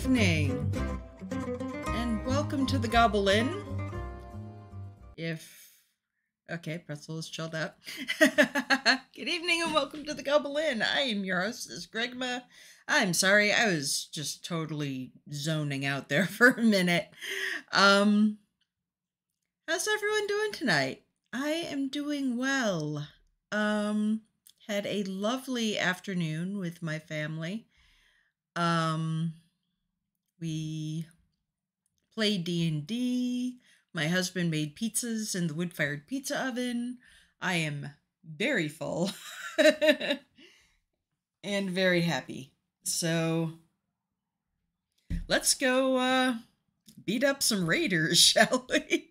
evening, and welcome to the Gobble Inn. If okay, Pretzel is chilled out. Good evening, and welcome to the Gobble Inn. I am your host, this is Gregma. I'm sorry, I was just totally zoning out there for a minute. Um, how's everyone doing tonight? I am doing well. Um, had a lovely afternoon with my family. Um, we played D&D. My husband made pizzas in the wood-fired pizza oven. I am very full and very happy. So let's go uh beat up some raiders, shall we?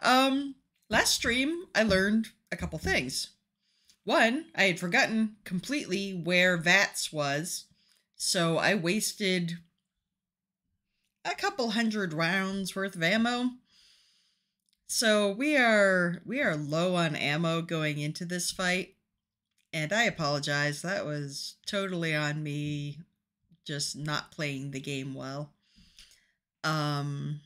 Um last stream I learned a couple things. One, I had forgotten completely where VATS was. So I wasted a couple hundred rounds worth of ammo. So we are we are low on ammo going into this fight. And I apologize. That was totally on me just not playing the game well. Um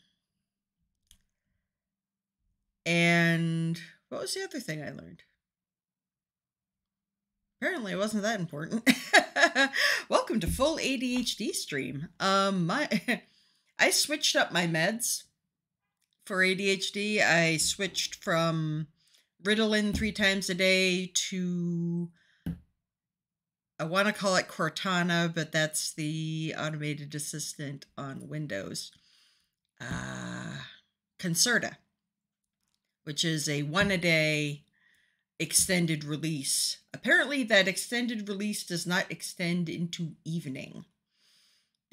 and what was the other thing I learned? Apparently it wasn't that important. Welcome to full ADHD stream. Um my I switched up my meds for ADHD. I switched from Ritalin 3 times a day to I want to call it Cortana, but that's the automated assistant on Windows. Uh Concerta, which is a one a day extended release. Apparently, that extended release does not extend into evening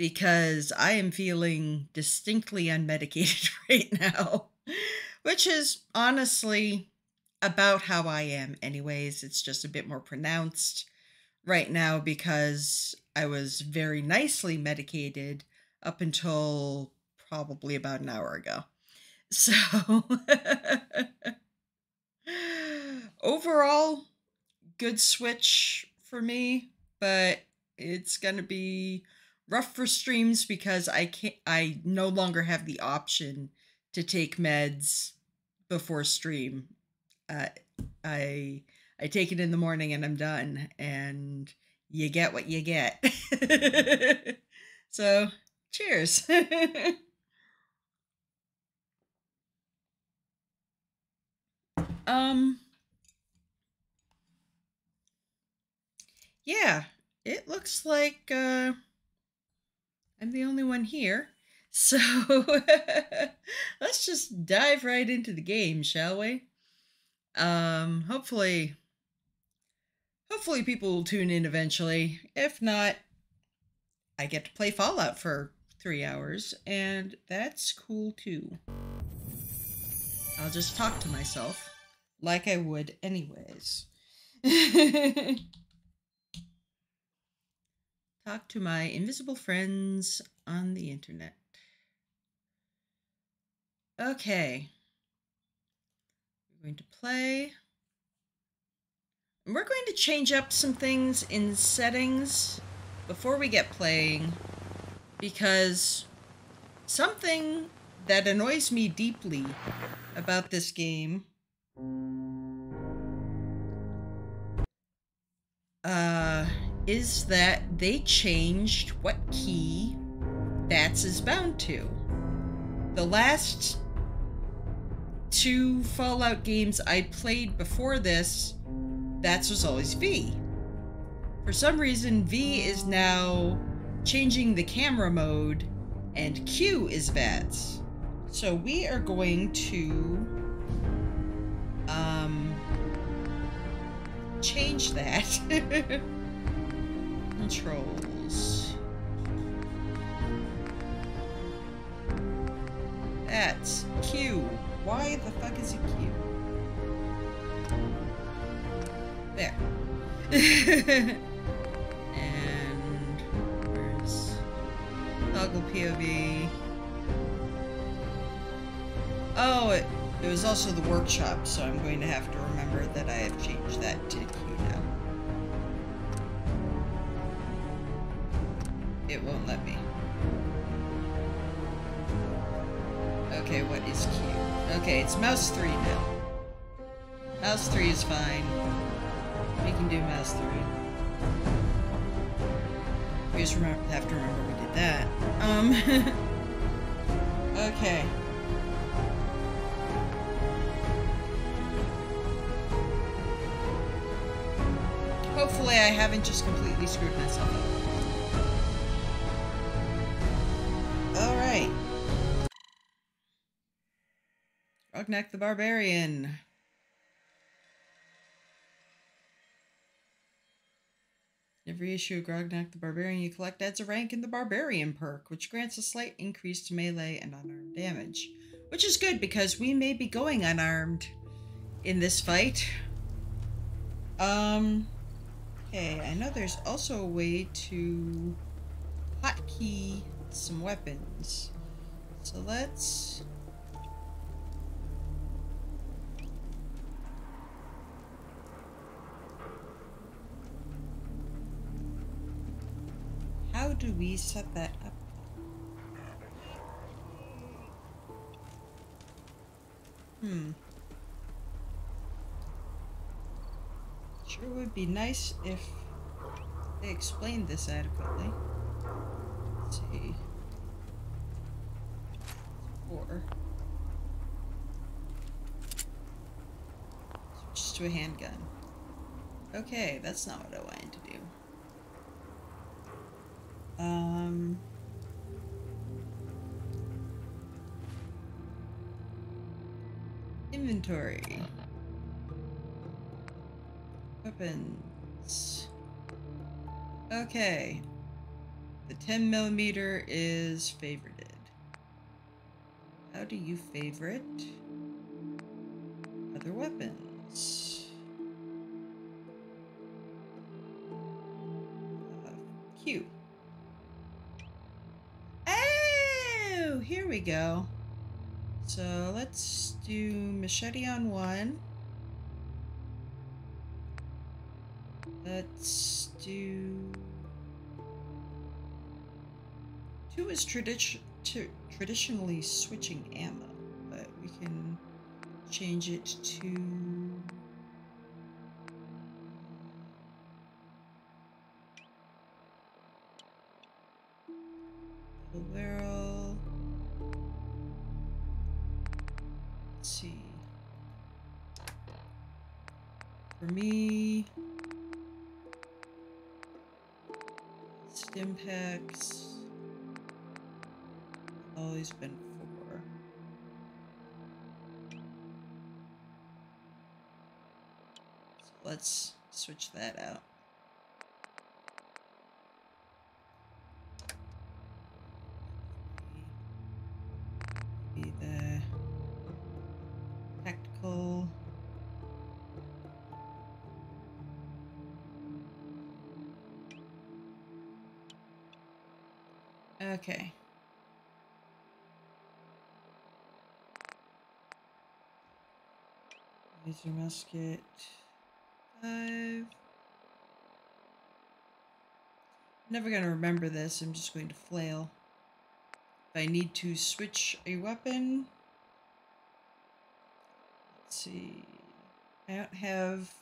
because I am feeling distinctly unmedicated right now, which is honestly about how I am, anyways. It's just a bit more pronounced right now because I was very nicely medicated up until probably about an hour ago. So, overall, good switch for me, but it's going to be rough for streams because I can't I no longer have the option to take meds before stream. Uh, I I take it in the morning and I'm done and you get what you get. so, cheers. um Yeah, it looks like uh I'm the only one here. So let's just dive right into the game, shall we? Um, hopefully, hopefully people will tune in eventually. If not, I get to play Fallout for three hours, and that's cool too. I'll just talk to myself like I would anyways. Talk to my invisible friends on the internet. Okay. We're going to play. We're going to change up some things in settings before we get playing because something that annoys me deeply about this game uh is that they changed what key VATS is bound to. The last two Fallout games I played before this, VATS was always V. For some reason, V is now changing the camera mode and Q is VATS. So we are going to um, change that. Controls. That's Q. Why the fuck is it Q? There. and we're Toggle POV. Oh, it, it was also the workshop, so I'm going to have to remember that I have changed that to Q It won't let me. Okay, what is Q? Okay, it's mouse 3 now. Mouse 3 is fine. We can do mouse 3. We just remember, have to remember we did that. Um, okay. Hopefully I haven't just completely screwed myself up. Grognak the Barbarian. Every issue of Grognak the Barbarian you collect adds a rank in the Barbarian perk, which grants a slight increase to melee and unarmed damage. Which is good because we may be going unarmed in this fight. Um, okay, I know there's also a way to hotkey some weapons. So let's How do we set that up? Hmm. Sure would be nice if they explained this adequately. Let's see. Four. Switch to a handgun. Okay, that's not what I wanted to do. Um, inventory. Weapons. Okay. The 10 millimeter is favorited. How do you favorite other weapons? Go. So let's do machete on one. Let's do... Two is tradi traditionally switching ammo, but we can change it to... Laser musket. Five. Never gonna remember this. I'm just going to flail. If I need to switch a weapon. Let's see. I don't have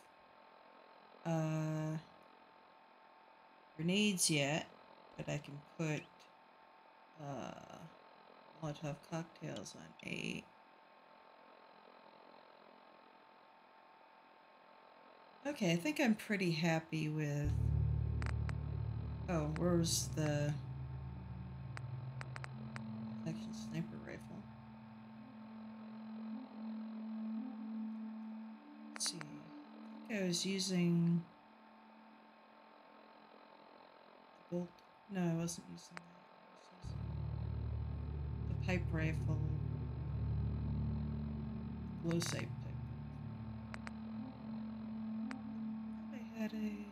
uh, grenades yet, but I can put uh, Molotov cocktails on eight. Okay, I think I'm pretty happy with... Oh, where's the... Action sniper rifle? Let's see. I I was using... The Bolt... No, I wasn't using that. Was using the pipe rifle. Glow sight Then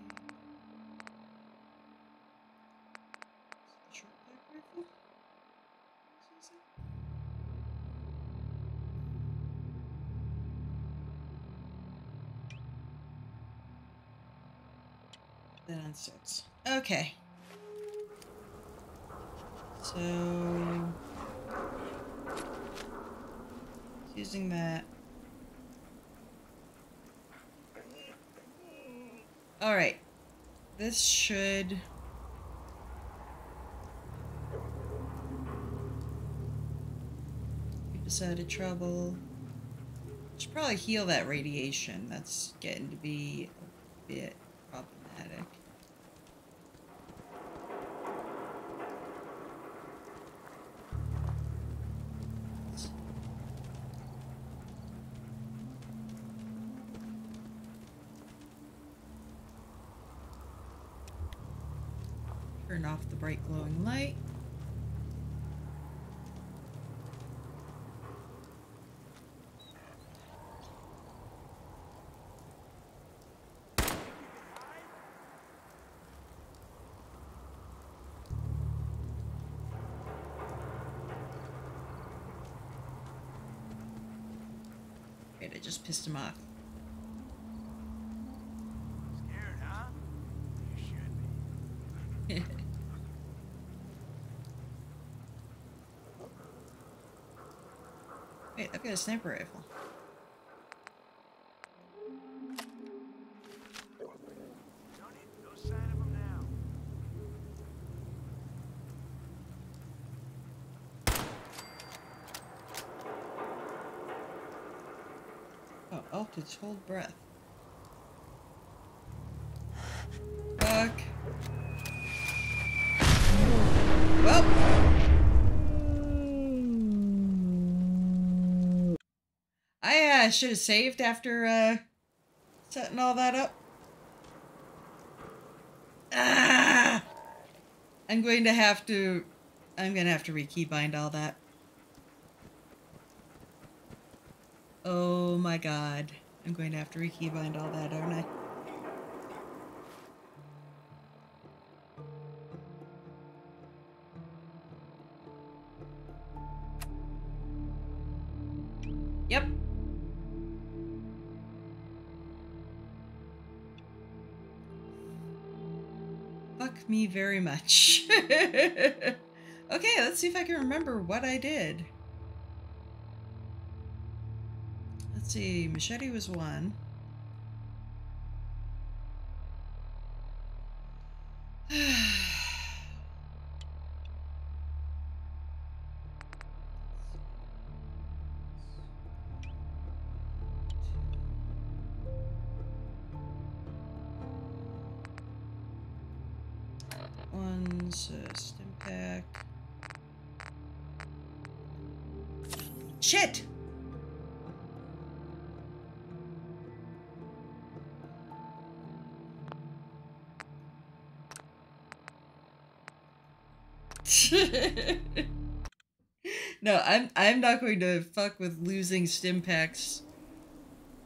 Is it the. Okay. So using that All right. This should keep us out of trouble. Should probably heal that radiation. That's getting to be a bit problematic. Turn off the bright glowing light. Great, I just pissed him off. Scared, huh? You should be. Wait, I've got a sniper rifle. Don't need no sign of him now. Eldritch, hold breath. Fuck. Well. I uh, should have saved after uh, setting all that up. Ah! I'm going to have to. I'm going to have to rekeybind all that. Oh my god. I'm going to have to rekeybind all that, aren't I? Yep. Fuck me very much. okay, let's see if I can remember what I did. Let's see, machete was one. Shit! no, I'm I'm not going to fuck with losing stim packs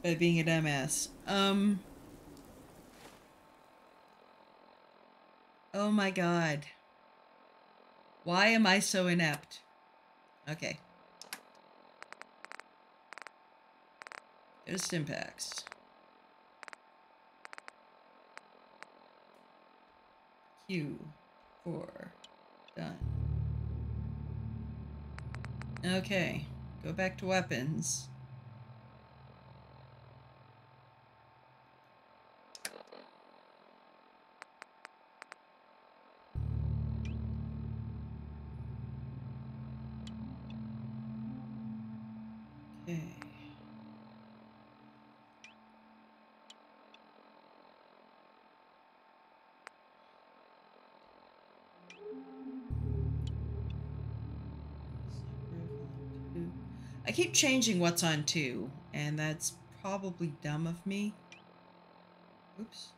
by being a dumbass. Um Oh my god. Why am I so inept? Okay. Stim packs. Q. Four. Done. Okay. Go back to weapons. Changing what's on two, and that's probably dumb of me. Oops.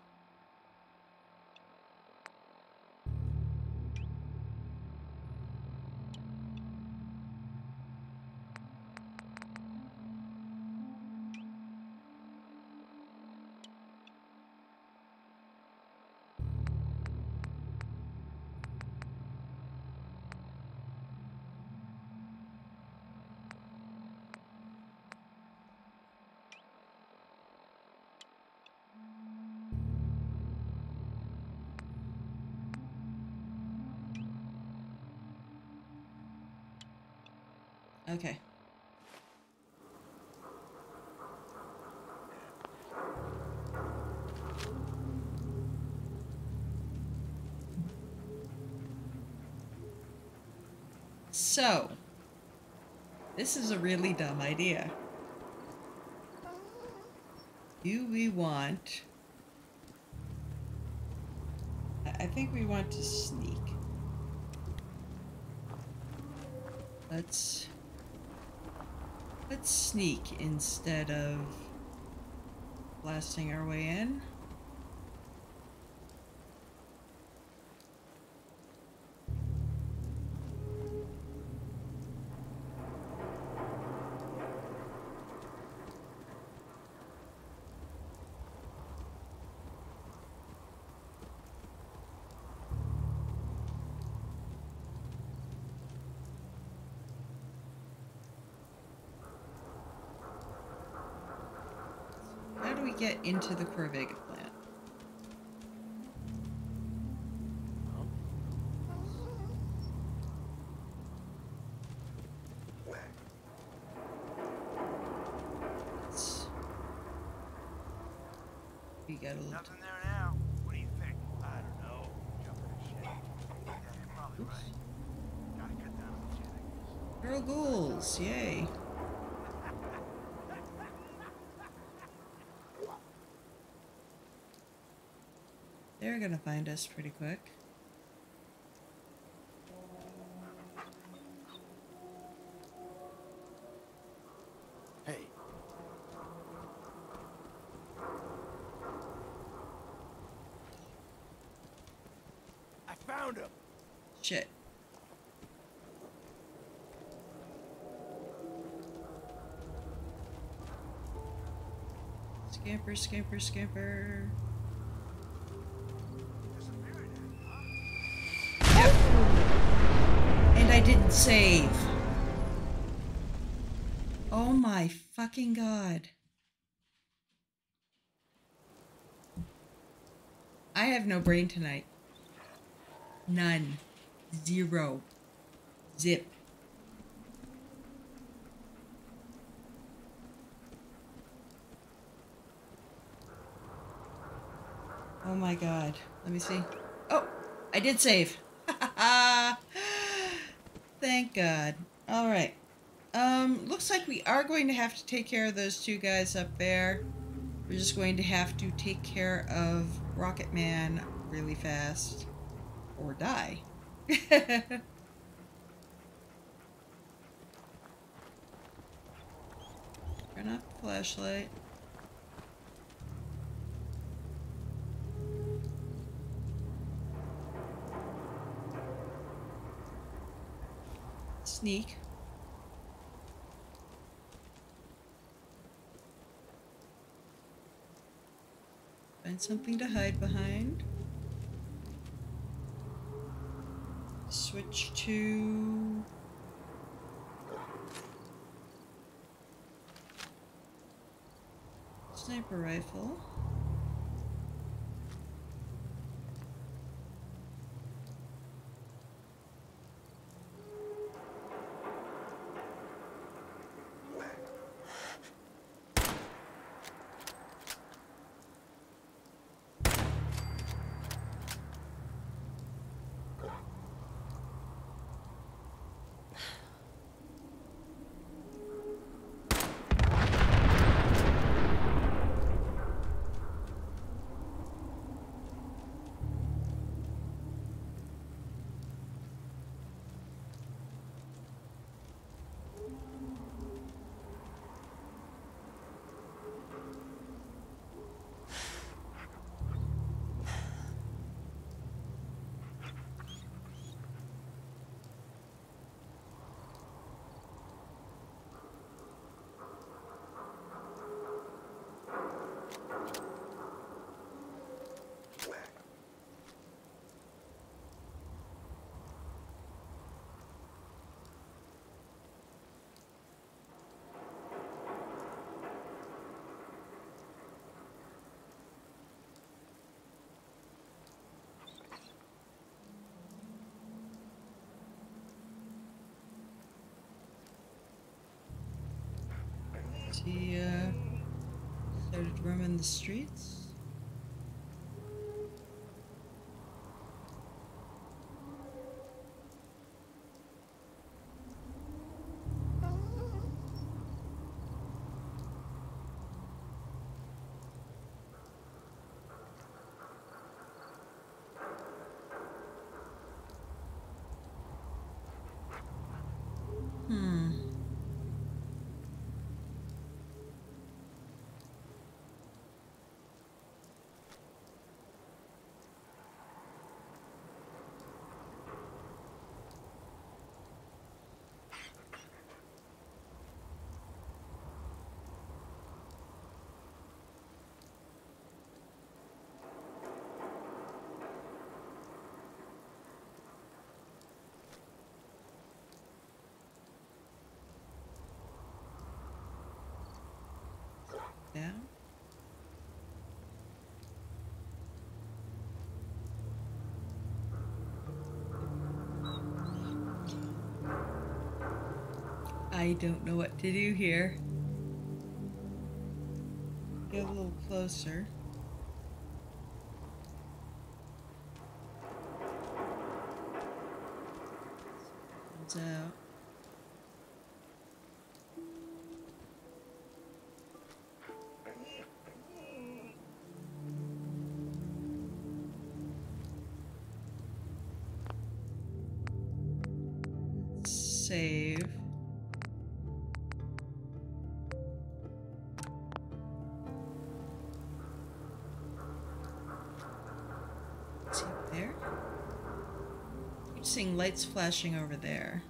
This is a really dumb idea. Do we want. I think we want to sneak. Let's. Let's sneak instead of blasting our way in. Into the Corvega plant? Let's- We got a little. Nothing there now. What do you think? I don't know. Jump in the shed. Yeah, you're probably Oops. right. Gotta cut down on the jet, I guess. Girl ghouls, yay. They're gonna find us pretty quick. Hey. I found him. Shit. Scamper, scamper, scamper. Save. Oh my fucking god. I have no brain tonight. None. Zero. Zip. Oh my god. Let me see. Oh, I did save. Thank God. All right. Um, looks like we are going to have to take care of those two guys up there. We're just going to have to take care of Rocket Man really fast or die. Turn off the flashlight. Sneak. Find something to hide behind. Switch to. Sniper rifle. He uh, started roaming the streets. I don't know what to do here. Get a little closer. Save. Up there? Seeing lights flashing over there.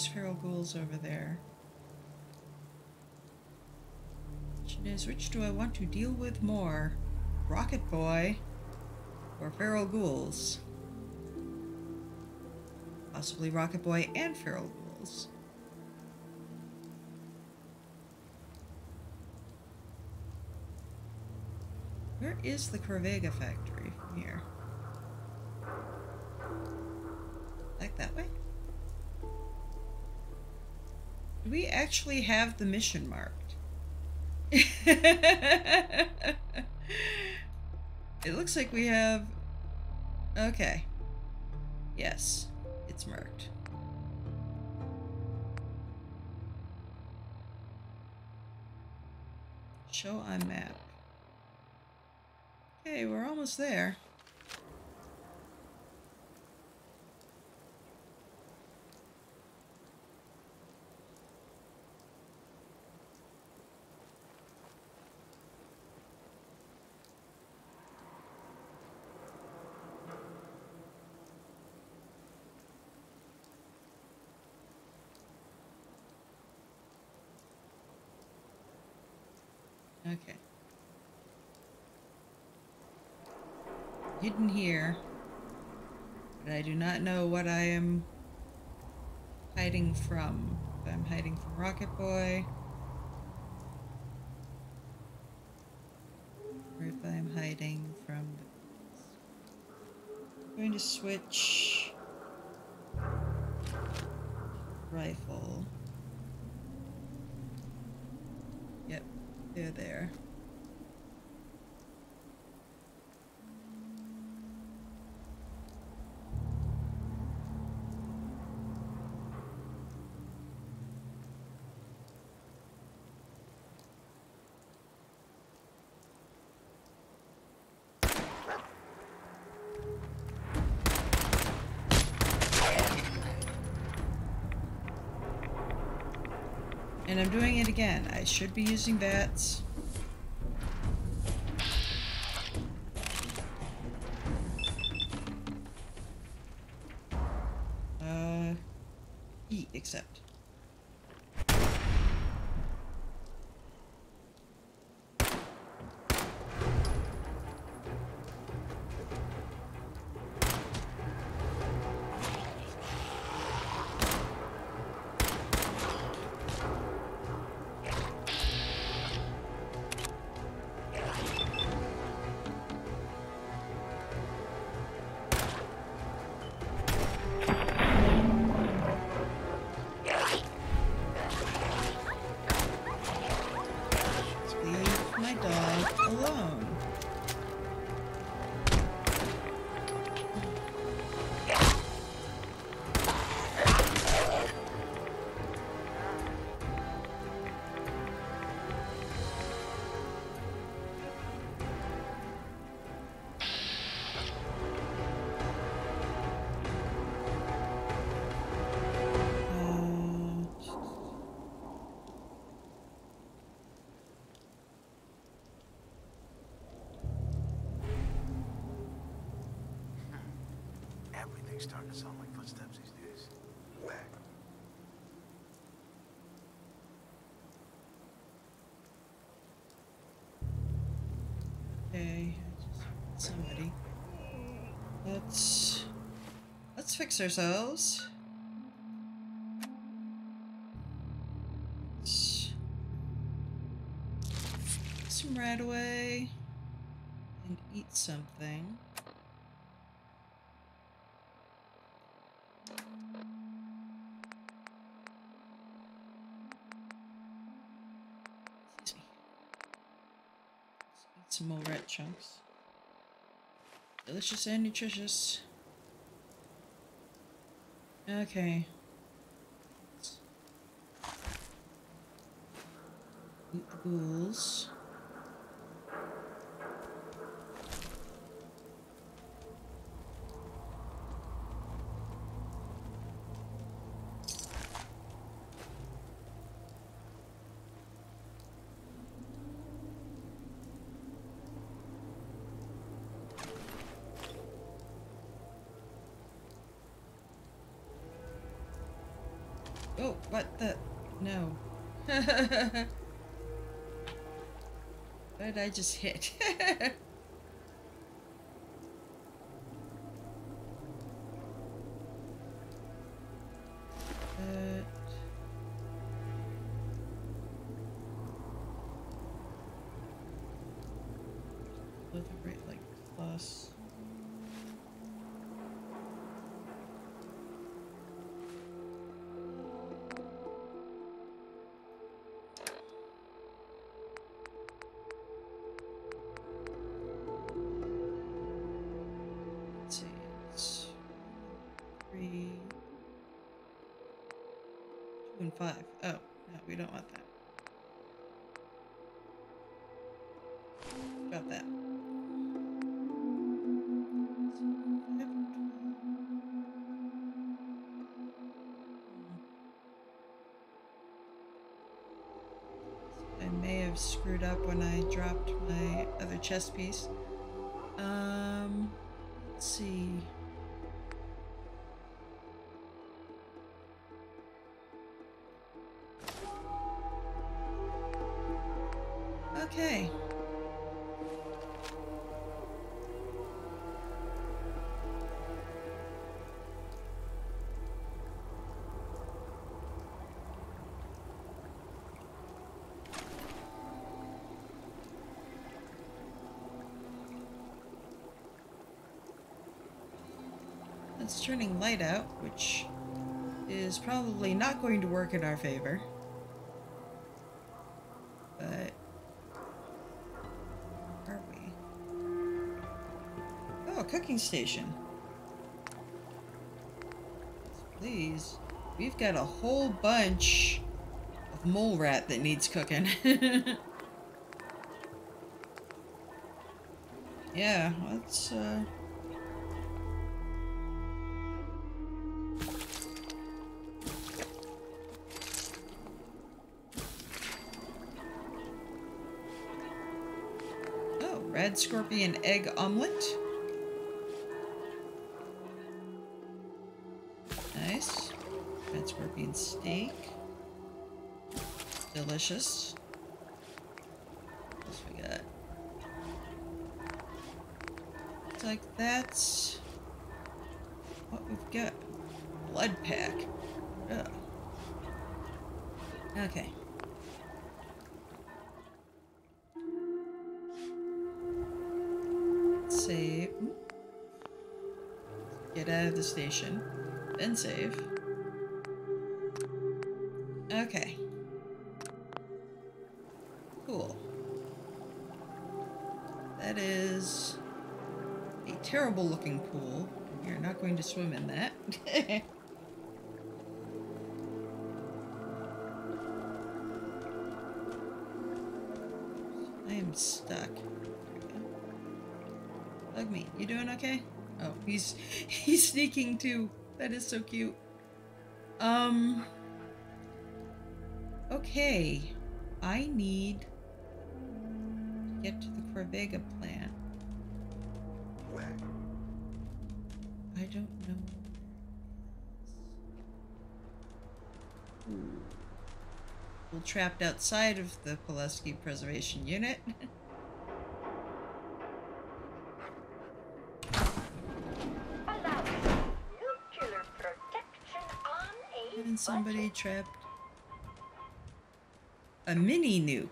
There's feral ghouls over there. Question is, which do I want to deal with more? Rocket Boy or feral ghouls? Possibly Rocket Boy and feral ghouls. Where is the Corvega factory from here? We actually have the mission marked? it looks like we have... Okay. Okay. Hidden here. But I do not know what I am hiding from. I'm hiding from Rocket Boy. Or if I'm hiding from. I'm going to switch rifle. Yep, they're there. Doing it again. I should be using VATS. Ourselves. Some rat away and eat something. Excuse me. Let's eat some more rat chunks. Delicious and nutritious. Okay. Eat the ghouls. Oh, what the? No. what did I just hit? when I dropped my other chest piece. Turning light out, which is probably not going to work in our favor. But are we? Oh, a cooking station. Please. We've got a whole bunch of mole rat that needs cooking. yeah, let's uh Red scorpion egg omelet. Nice. Red scorpion steak. Delicious. What else we got? Looks like that's what we've got. Blood pack. Ugh. Okay. Get out of the station. Then save. Okay. Cool. That is a terrible looking pool. You're not going to swim in that. I am stuck. Hug me. You doing okay? Oh, he's he's sneaking too. That is so cute. Um Okay. I need to get to the Corvega plant. I don't know. Ooh. Well, trapped outside of the Pulaski Preservation Unit. somebody trapped a mini nuke.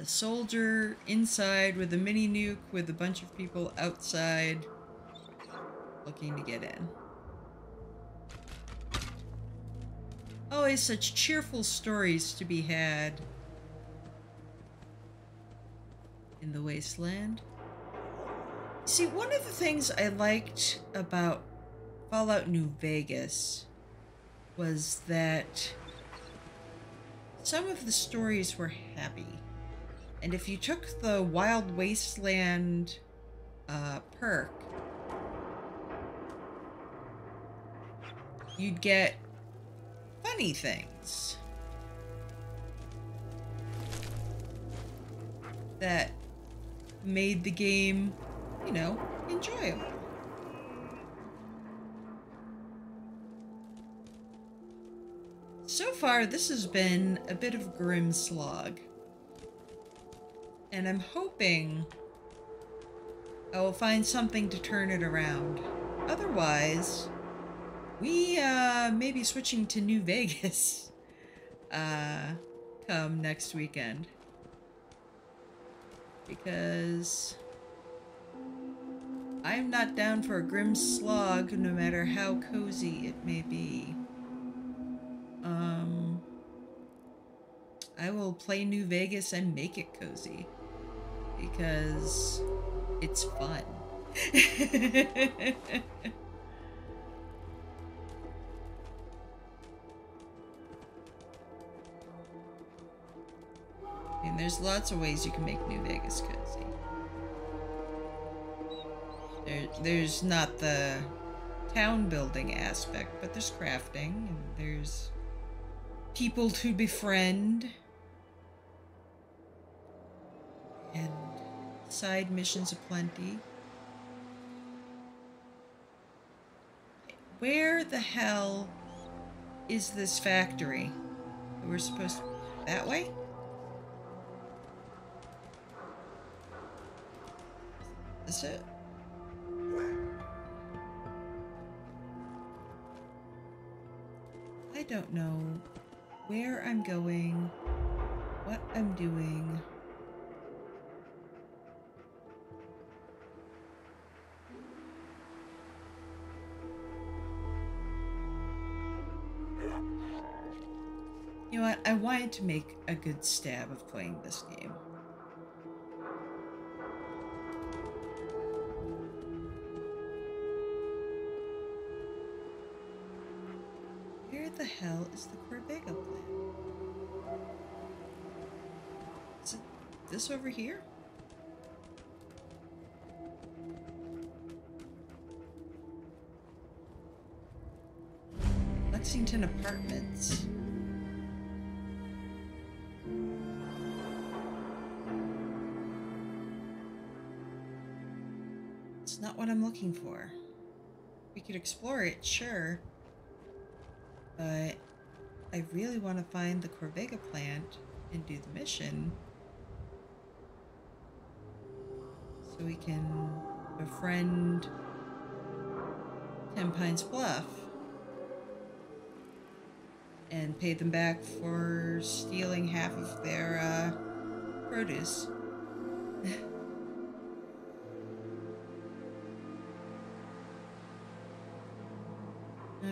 A soldier inside with a mini nuke with a bunch of people outside looking to get in. Always such cheerful stories to be had in the wasteland. See, one of the things I liked about Fallout New Vegas was that some of the stories were happy. And if you took the Wild Wasteland uh, perk, you'd get funny things that made the game, you know, enjoyable. Far, this has been a bit of grim slog. And I'm hoping I will find something to turn it around. Otherwise, we uh, may be switching to New Vegas uh, come next weekend. Because I'm not down for a grim slog no matter how cozy it may be. Um, I will play New Vegas and make it cozy because it's fun. and there's lots of ways you can make New Vegas cozy. There, there's not the town building aspect, but there's crafting and there's people to befriend and side missions aplenty. Where the hell is this factory? We're supposed to that way? Is it? I don't know where I'm going, what I'm doing. You know what? I wanted to make a good stab of playing this game. the hell is the Corvega plant? Is it this over here? Lexington Apartments. It's not what I'm looking for. We could explore it, sure, but I really want to find the Corvega plant and do the mission. So we can befriend Ten Pines Bluff. And pay them back for stealing half of their uh, produce.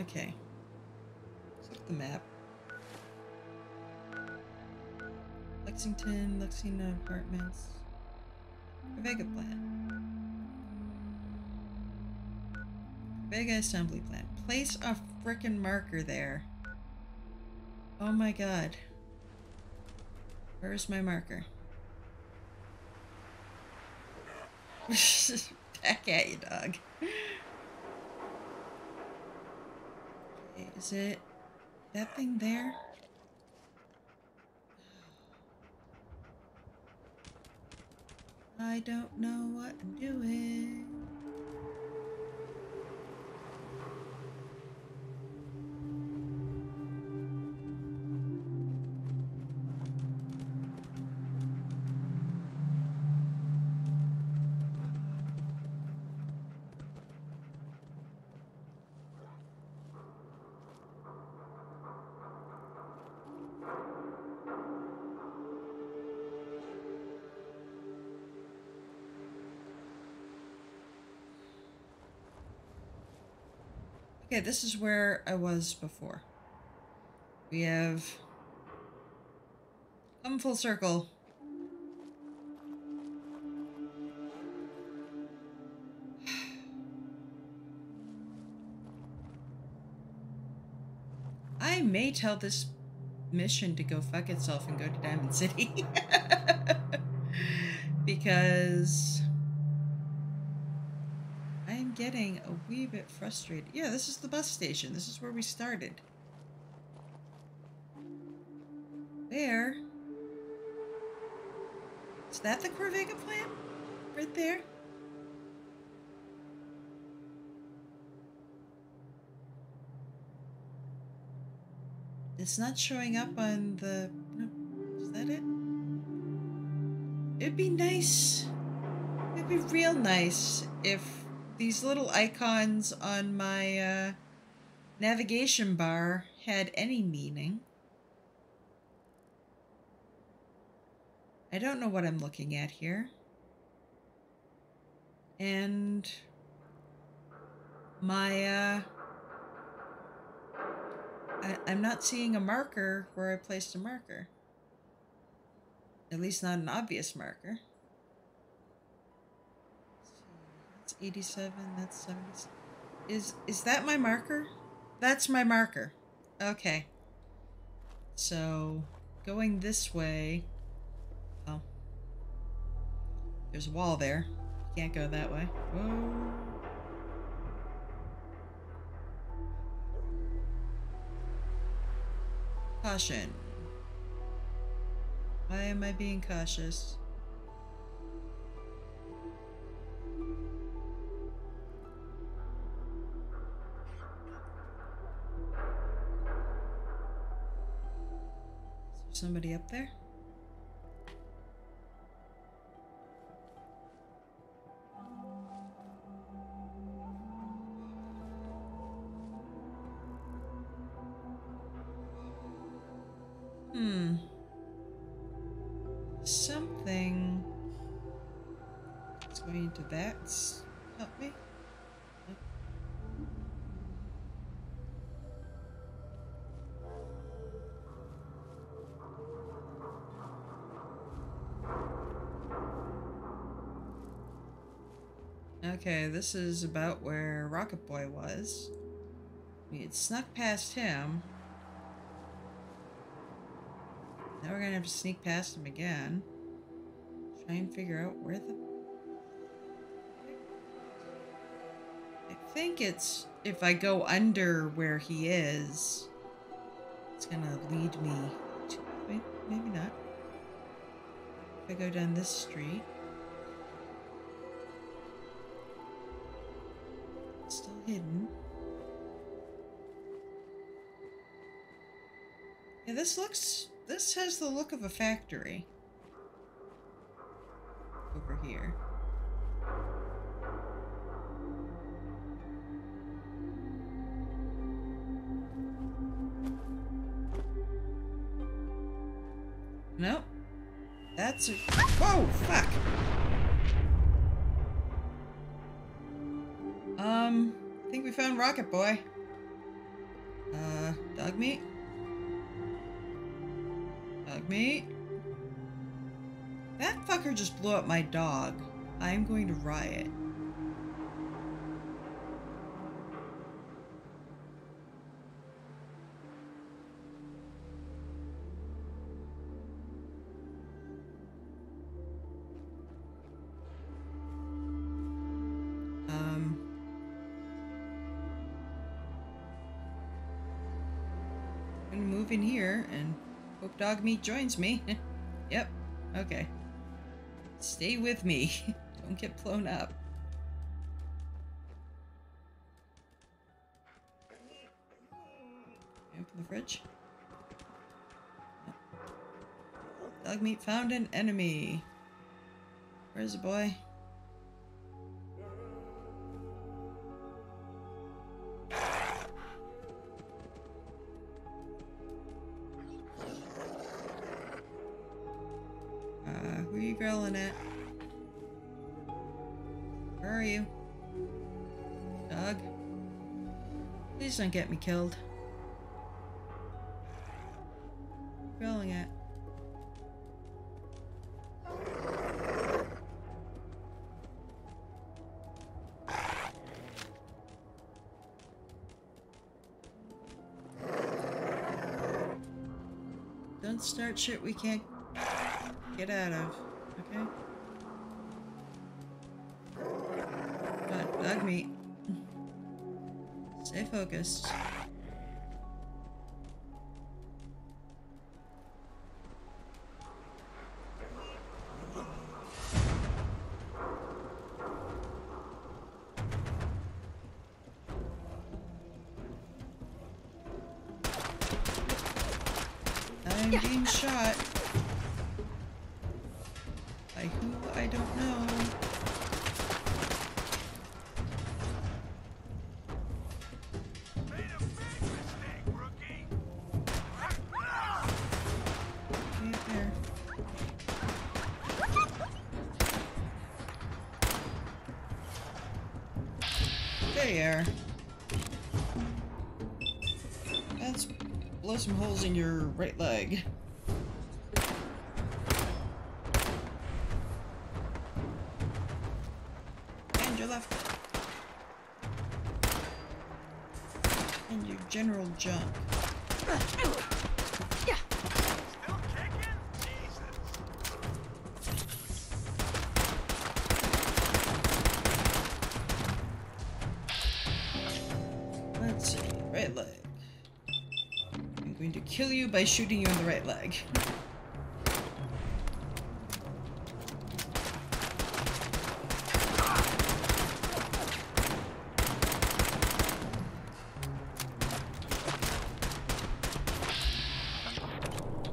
okay. The map. Lexington, Lexington Apartments. Vega plant. Vega assembly plant. Place a frickin' marker there. Oh my god. Where's my marker? Back at you, dog. Okay, is it that thing there? I don't know what I'm doing. Okay, this is where I was before. We have come full circle. I may tell this mission to go fuck itself and go to Diamond City. because getting a wee bit frustrated. Yeah, this is the bus station. This is where we started. There. Is that the Corvega plant? Right there? It's not showing up on the... Is that it? It'd be nice. It'd be real nice if these little icons on my uh, navigation bar had any meaning. I don't know what I'm looking at here. And my, uh, I, I'm not seeing a marker where I placed a marker. At least not an obvious marker. That's 87, that's 77. Is, is that my marker? That's my marker. Okay. So, going this way... Oh. There's a wall there. Can't go that way. Whoa. Caution. Why am I being cautious? Somebody up there? Okay, this is about where Rocket Boy was. We had snuck past him. Now we're gonna have to sneak past him again. Try and figure out where the. I think it's if I go under where he is, it's gonna lead me to. Maybe not. If I go down this street. Hidden. Yeah, this looks... This has the look of a factory. Over here. Nope. That's a... Whoa! Fuck! Found Rocket Boy. Uh, Dogmeat? Dog meat? That fucker just blew up my dog. I'm going to riot. And hope Dogmeat joins me. yep. Okay. Stay with me. Don't get blown up. Open the fridge. Dogmeat found an enemy. Where's the boy? Get me killed. Rolling it. Don't start shit we can't get out of, okay? Dogmeat. Focused. Holes in your right leg. And your left. And your general junk. Kill you by shooting you in the right leg.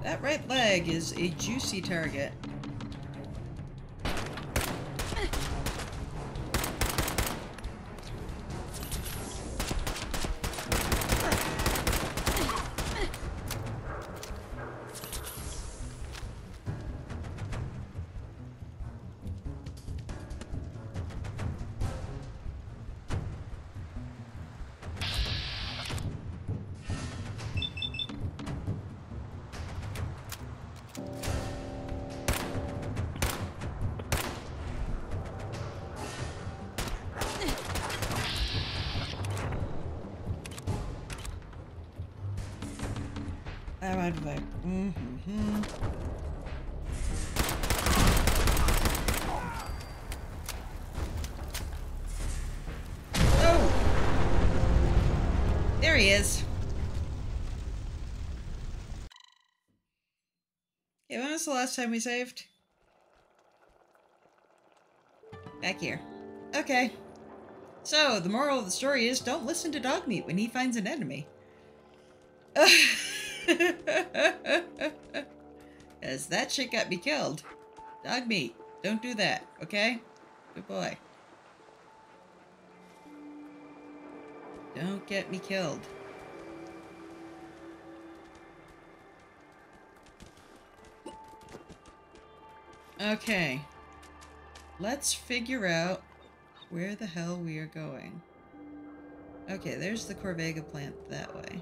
That right leg is a juicy target. Last time we saved? Back here. Okay. So, the moral of the story is don't listen to Dogmeat when he finds an enemy. As that shit got me killed. Dogmeat, don't do that, okay? Good boy. Don't get me killed. Okay. Let's figure out where the hell we are going. Okay, there's the Corvega plant that way.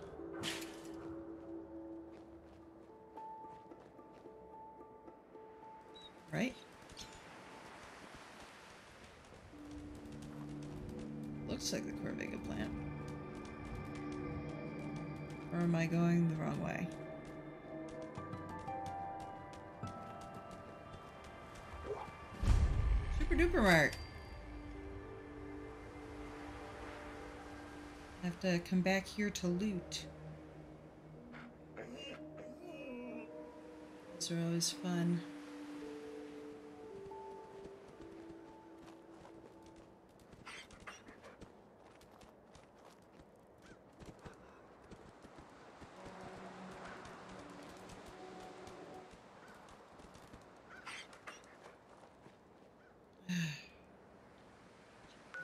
Come back here to loot. Those are always fun.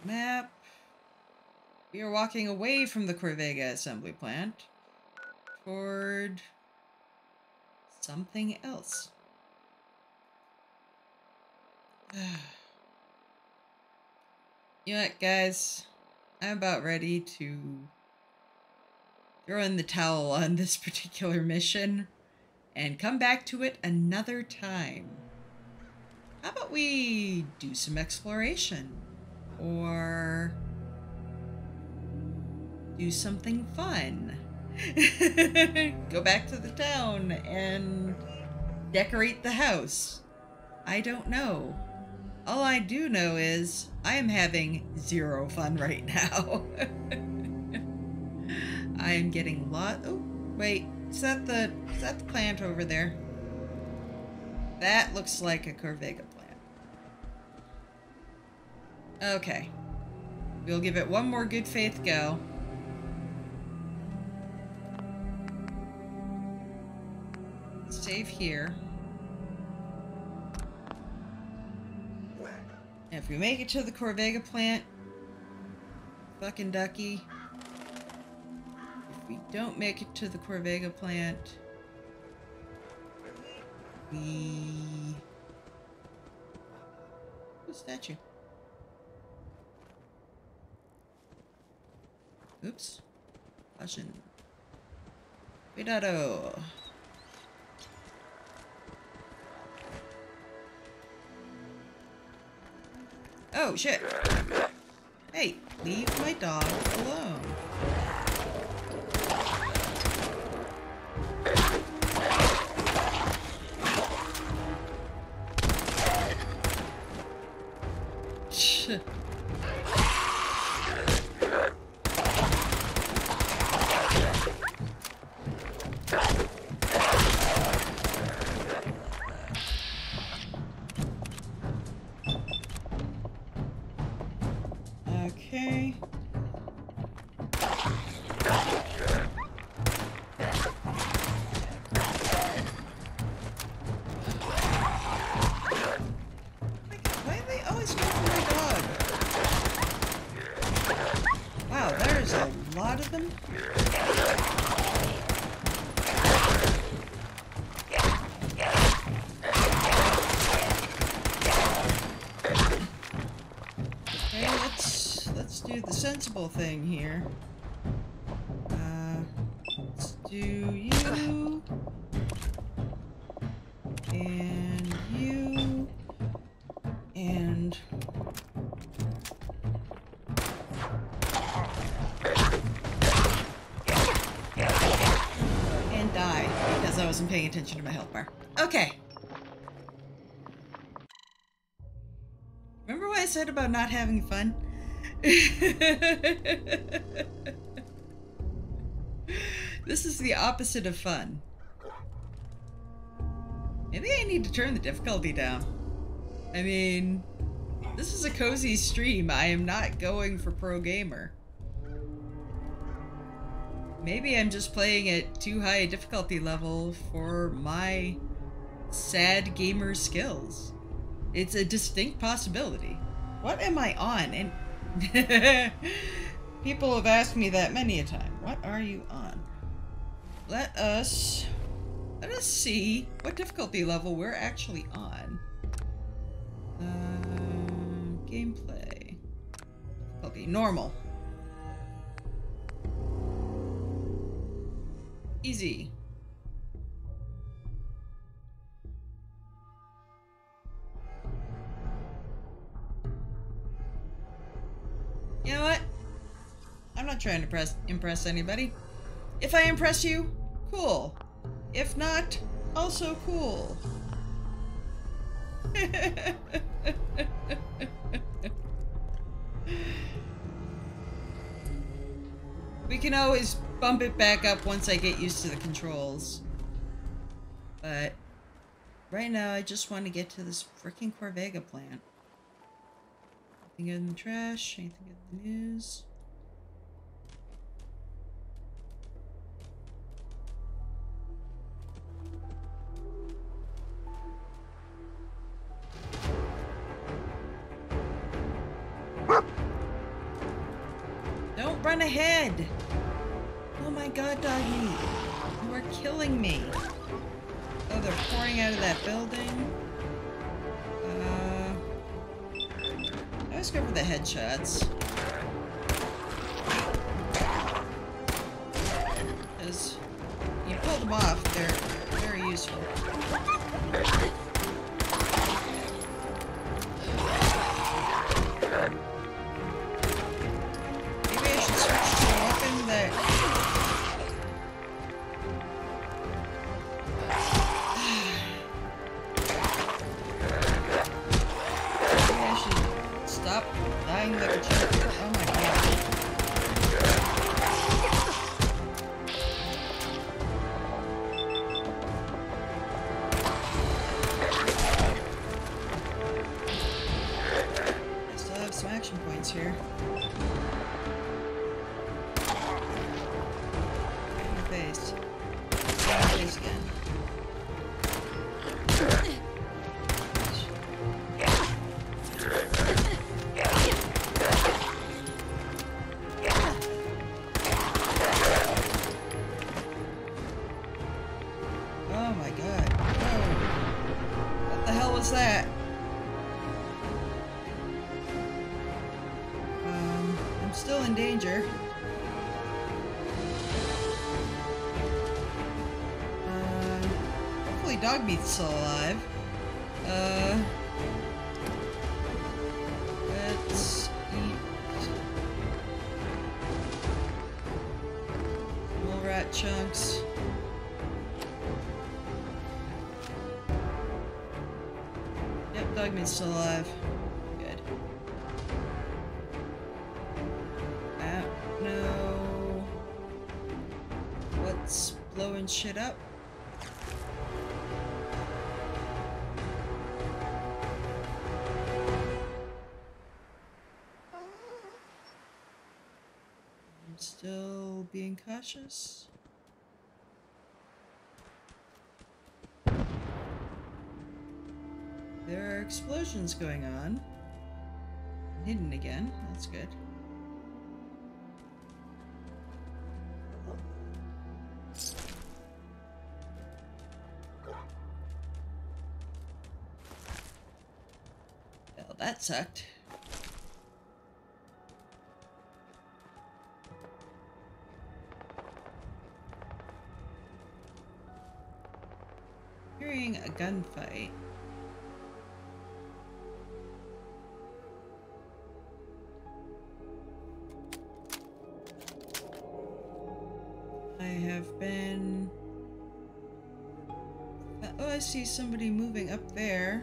Map. We are walking away from the Corvega assembly plant toward something else. you know what, guys? I'm about ready to throw in the towel on this particular mission and come back to it another time. How about we do some exploration? Or do something fun. Go back to the town and decorate the house. I don't know. All I do know is I am having zero fun right now. I am getting lot. Oh, wait. Is that the is that the plant over there? That looks like a Corvega plant. Okay. We'll give it one more good faith go. Save here. If we make it to the Corvega plant, fucking ducky. If we don't make it to the Corvega plant, we... Ooh, statue. Oops. Caution. Cuidado. Oh, shit. Hey, leave my dog alone. Sensible thing here. Uh, let's do you and you and and die because I wasn't paying attention to my health bar. Okay. Remember what I said about not having fun? this is the opposite of fun. Maybe I need to turn the difficulty down. I mean, This is a cozy stream. I am not going for pro gamer. Maybe I'm just playing at too high a difficulty level for my sad gamer skills. It's a distinct possibility. What am I on? And people have asked me that many a time. What are you on? Let us let us see what difficulty level we're actually on. Um, gameplay. Difficulty normal. Easy. You know what? I'm not trying to press, impress anybody. If I impress you, cool. If not, also cool. we can always bump it back up once I get used to the controls. But right now I just want to get to this freaking Corvega plant. Anything in the trash? Anything in the news? Don't run ahead! Oh my god, doggy! You are killing me! Oh, they're pouring out of that building. Always go for the headshots. Because you pull them off, they're very useful. Danger. Uh, hopefully Dogmeat's still alive. Uh, let's eat mole rat chunks. Yep, Dogmeat's still alive. Shit up. I'm still being cautious. There are explosions going on. Hidden again. That's good. Sucked. Hearing a gunfight. I have been. Oh, I see somebody moving up there.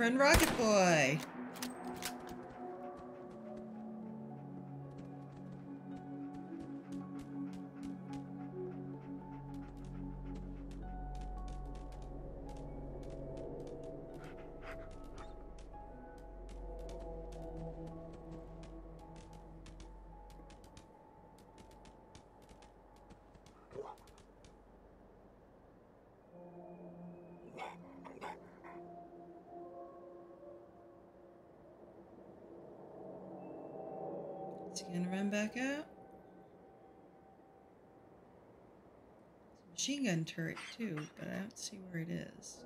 Friend Rocket Boy. Turret too, but I don't see where it is.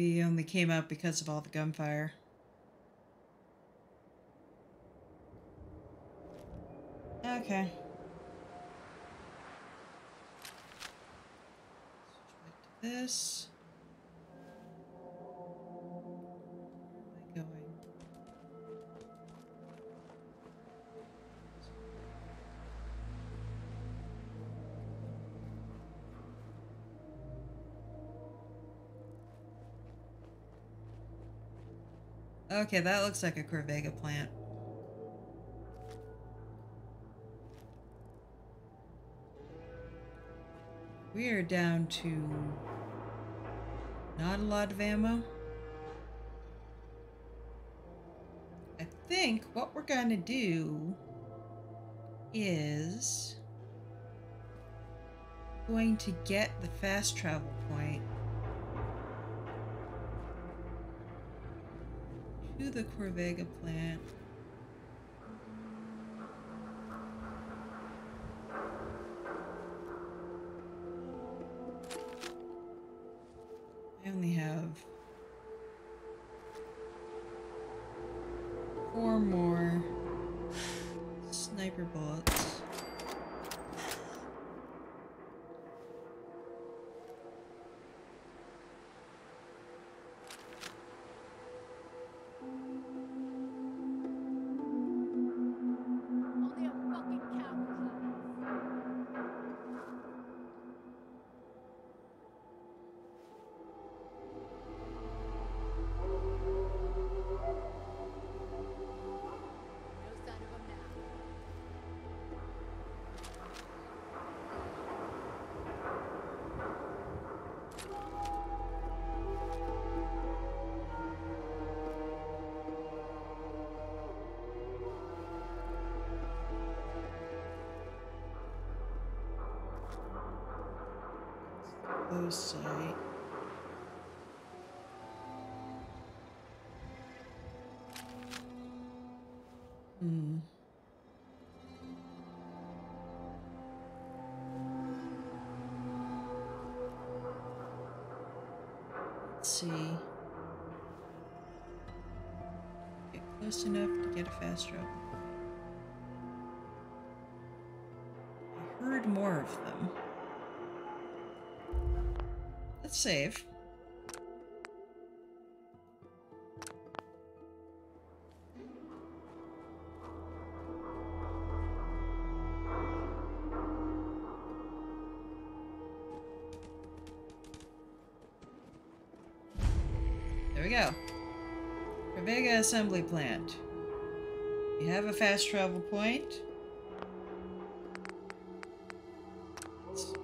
He only came out because of all the gunfire. Okay, that looks like a Corvega plant. We are down to not a lot of ammo. I think what we're going to do is going to get the fast travel the Corvega plant. See. Get close enough to get a fast travel. I heard more of them. Let's save. Assembly Plant. You have a fast travel point. Let's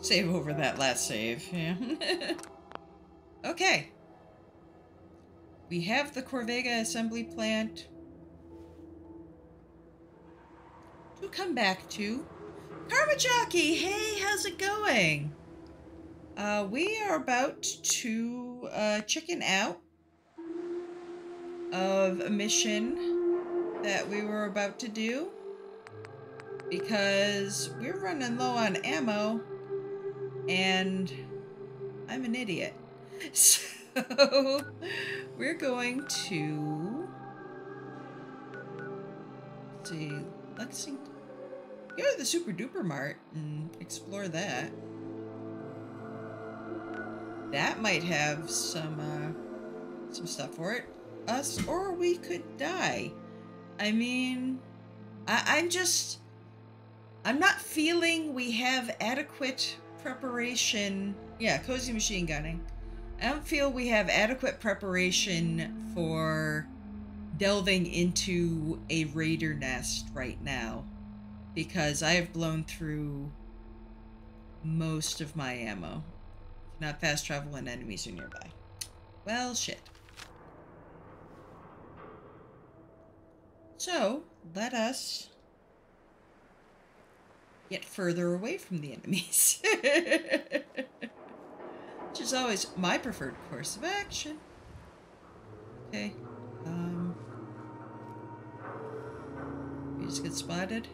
save over that last save. Yeah. okay. We have the Corvega Assembly Plant to come back to. Karma Jockey, hey, how's it going? Uh, we are about to uh, chicken out of a mission that we were about to do because we're running low on ammo and I'm an idiot. So we're going to see Let's see, Lexington. Go to the Super Duper Mart and explore that. That might have some uh, some stuff for it. Us, or we could die. I mean, I, I'm just, I'm not feeling we have adequate preparation. Yeah, cozy machine gunning. I don't feel we have adequate preparation for delving into a raider nest right now because I have blown through most of my ammo. Not fast travel when enemies are nearby. Well, shit. So, let us get further away from the enemies. Which is always my preferred course of action. Okay. Um. We just get spotted.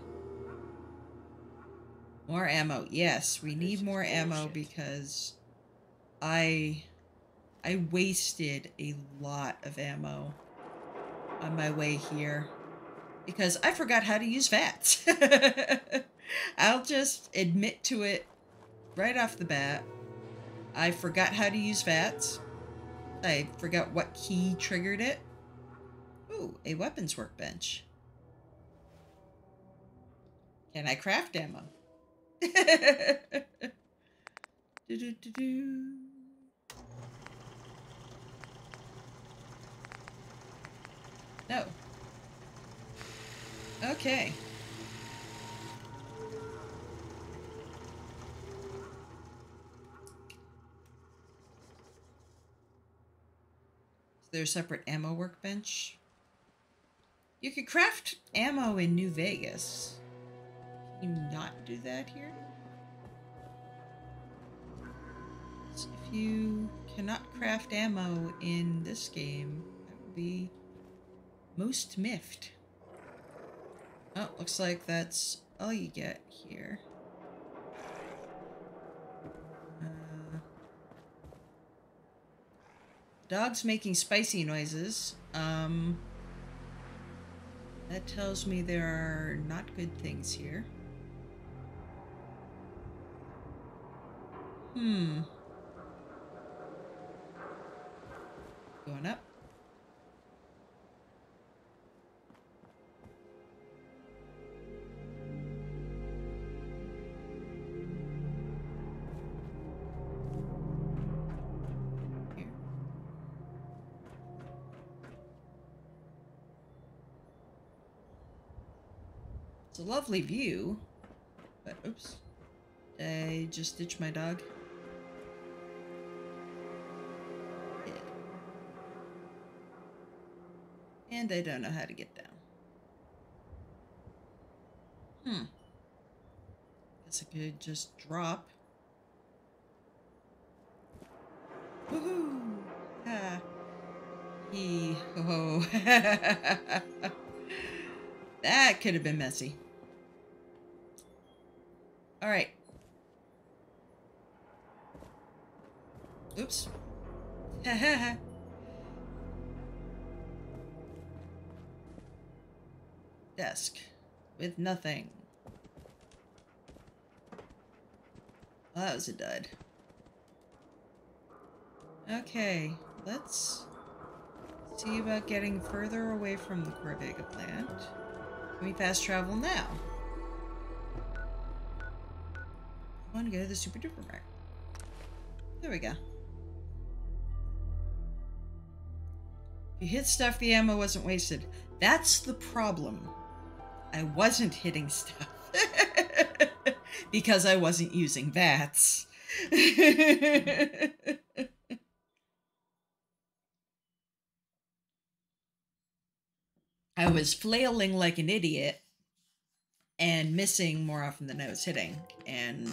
More ammo. Yes, we need more ammo because I I wasted a lot of ammo on my way here because I forgot how to use VATS. I'll just admit to it right off the bat. I forgot how to use VATS. I forgot what key triggered it. Ooh, a weapons workbench. Can I craft ammo? do, do, do. No. Okay. Is there a separate ammo workbench? You could craft ammo in New Vegas. Can you not do that here? If you cannot craft ammo in this game, that would be most miffed. Oh, looks like that's all you get here. Uh, dog's making spicy noises. Um, that tells me there are not good things here. Hmm. Going up. Lovely view, but oops. I just ditched my dog? And I don't know how to get down. Hmm. Guess I could just drop. Woohoo! Ha! He ho! that could have been messy. All right. Oops. Desk with nothing. Well, that was a dud. Okay, let's see about getting further away from the Corvega plant. Can we fast travel now? Want to go to the Super Duper Mart. There we go. If you hit stuff, the ammo wasn't wasted. That's the problem. I wasn't hitting stuff. because I wasn't using VATS. I was flailing like an idiot and missing more often than I was hitting. And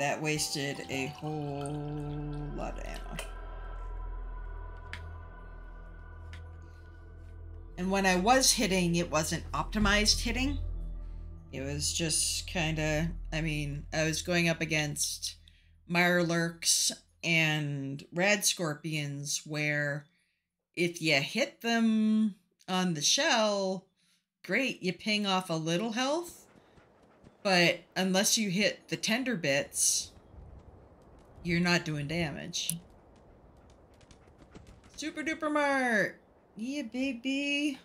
that wasted a whole lot of ammo. And when I was hitting, it wasn't optimized hitting. It was just kind of, I mean, I was going up against Mirelurks and Rad Scorpions where if you hit them on the shell, great, you ping off a little health, but unless you hit the tender bits, you're not doing damage. Super duper mart! Yeah, baby!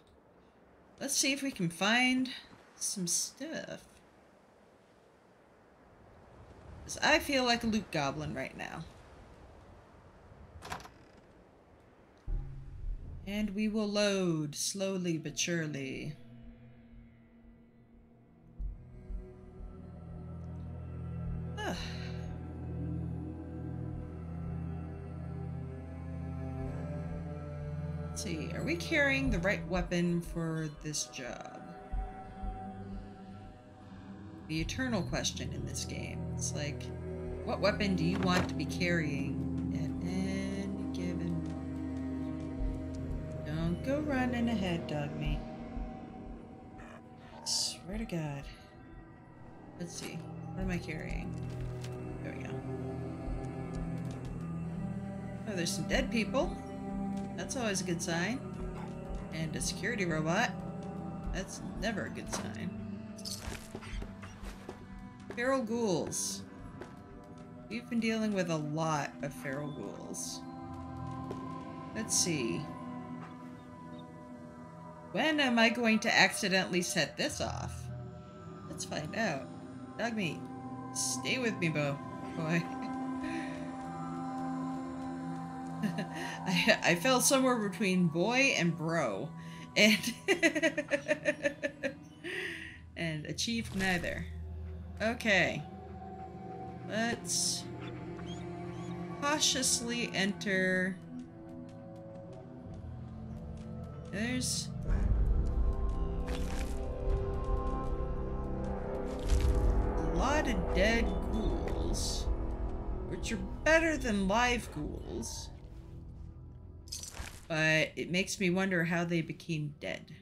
Let's see if we can find some stuff. 'Cause I feel like a loot goblin right now. And we will load slowly but surely. Let's see, are we carrying the right weapon for this job? The eternal question in this game. It's like, what weapon do you want to be carrying at any given don't go running ahead, Dogmeat. Swear to God. Let's see. What am I carrying? There we go. Oh, there's some dead people. That's always a good sign. And a security robot. That's never a good sign. Feral ghouls. We've been dealing with a lot of feral ghouls. Let's see. When am I going to accidentally set this off? Let's find out. Dogmeat. Stay with me, Bo. Boy. I, I fell somewhere between boy and bro. And and achieved neither. Okay. Let's cautiously enter. There's lot of dead ghouls, which are better than live ghouls. But it makes me wonder how they became dead.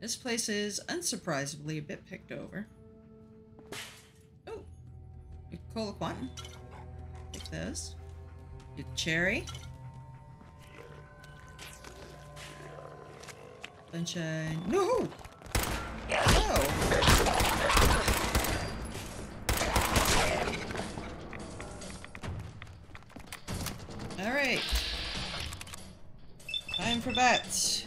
This place is unsurprisingly a bit picked over. Oh, Cola Quantum. Take those. Nuka Cherry. Sunshine. No! Alright. Time for VATS.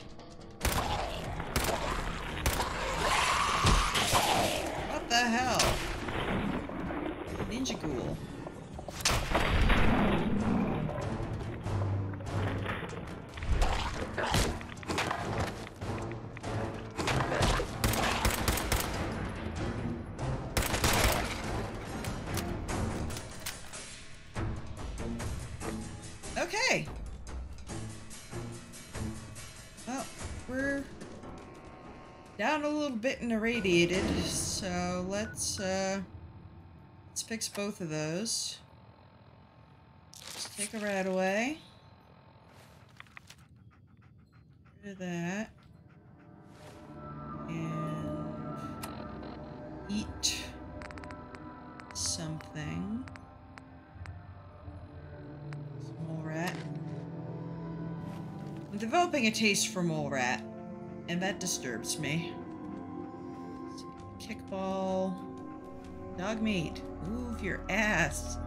A little bit in irradiated, so let's uh let's fix both of those. Let's take a RadAway. Rid of that. And eat something. Mole rat. I'm developing a taste for mole rat, and that disturbs me. Kickball. Dogmeat. Move your ass.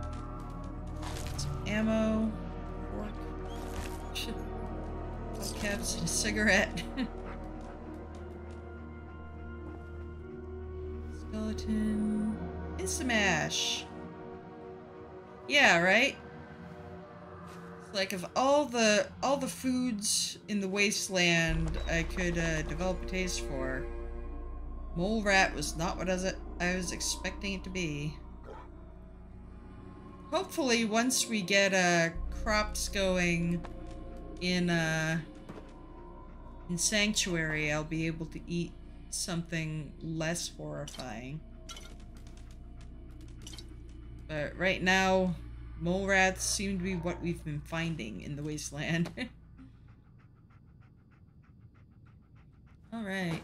Some ammo. Fork. Caps and a cigarette. Skeleton. Instamash. Yeah, right? Like of all the all the foods in the wasteland I could uh, develop a taste for, mole rat was not what I was expecting it to be. Hopefully, once we get uh, crops going in uh, in sanctuary, I'll be able to eat something less horrifying. But right now, Mole rats seem to be what we've been finding in the wasteland. Alright.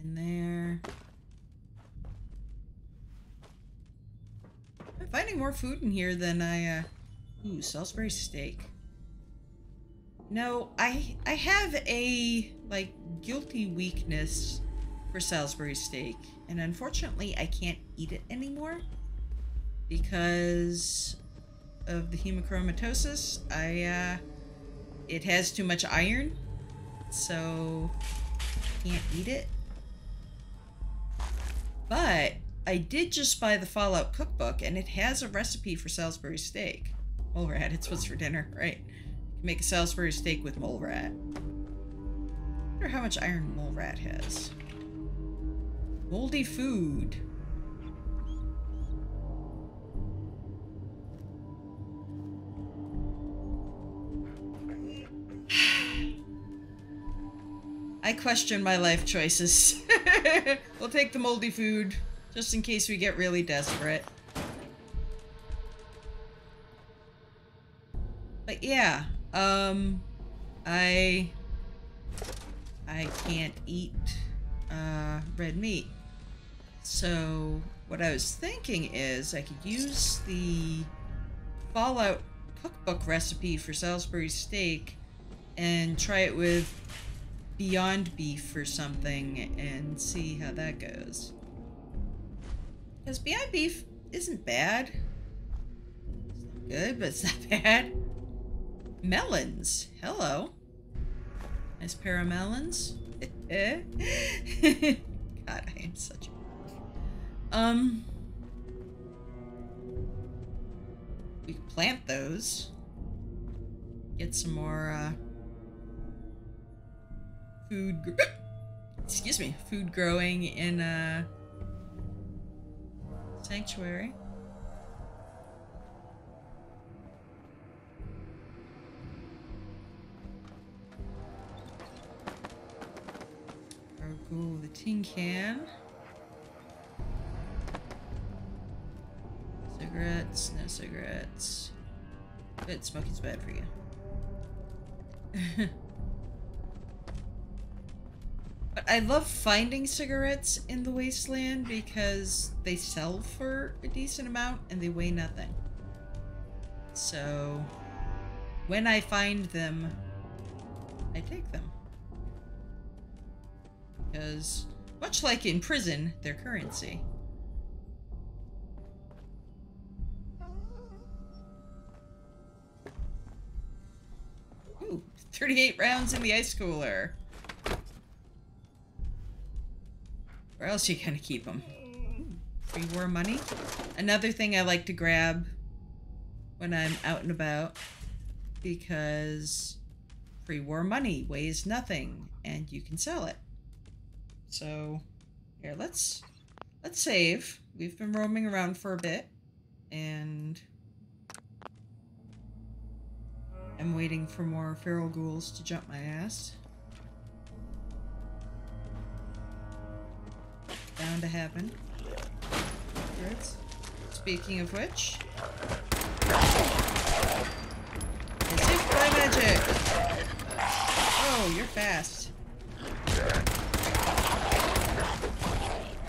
In there. I'm finding more food in here than I uh, Ooh, Salisbury steak. No, I I have a like guilty weakness for Salisbury steak, and unfortunately I can't eat it anymore because of the hemochromatosis. I uh it has too much iron, so can't eat it. But I did just buy the Fallout cookbook, and it has a recipe for Salisbury steak. Mole rat, it's what's for dinner, right? You can make a Salisbury steak with mole rat. wonder how much iron mole rat has. Moldy food. I question my life choices. we'll take the moldy food, just in case we get really desperate. But yeah, um, I, I can't eat, uh, red meat. So, what I was thinking is I could use the Fallout cookbook recipe for Salisbury steak and try it with Beyond Beef or something and see how that goes. Because Beyond Beef isn't bad. It's not good, but it's not bad. Melons. Hello. Nice pair of melons. God, I am such a... Um... We can plant those. Get some more, uh food excuse me food growing in a sanctuary Ooh, the tin can. Cigarettes, no cigarettes. Good, smoking's bad for you. But I love finding cigarettes in the wasteland because they sell for a decent amount and they weigh nothing. So when I find them, I take them. Because much like in prison, they're currency. Ooh, 38 rounds in the ice cooler. Where else you gonna keep them? Free war money. Another thing I like to grab when I'm out and about because pre-war money weighs nothing and you can sell it. So here, let's let's save. We've been roaming around for a bit and I'm waiting for more feral ghouls to jump my ass. Bound to happen. Birds. Speaking of which. As if by magic! Oh, you're fast.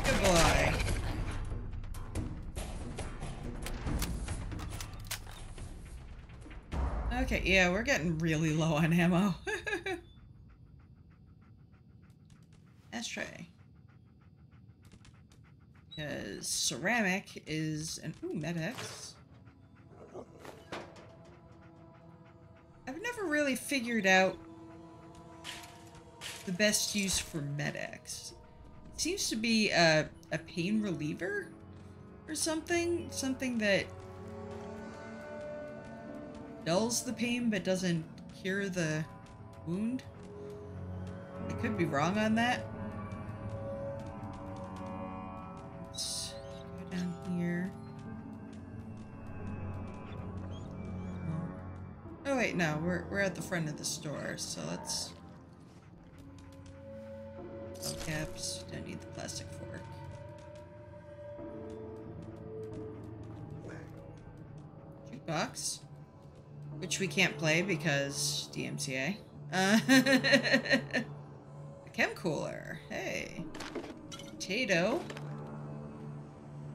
Good boy. Okay, yeah, we're getting really low on ammo. Ashtray. Because ceramic is an ooh Med-X. I've never really figured out the best use for Med-X. It seems to be a, a pain reliever or something. Something that dulls the pain but doesn't cure the wound. I could be wrong on that. Oh wait, no, we're we're at the front of the store, so let's All caps, don't need the plastic fork. Jukebox. Which we can't play because DMCA. Uh, a chem cooler. Hey. Potato.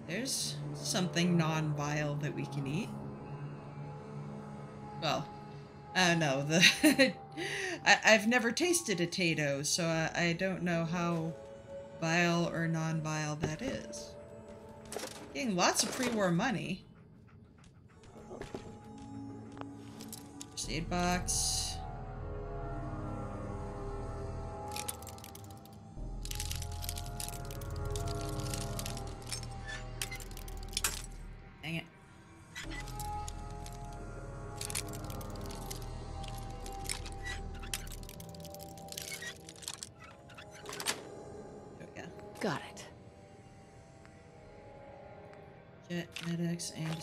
There's something non-vile that we can eat. Well, I don't know. The I, I've never tasted a Tato, so I, I don't know how vile or non-vile that is. Getting lots of pre-war money. First box.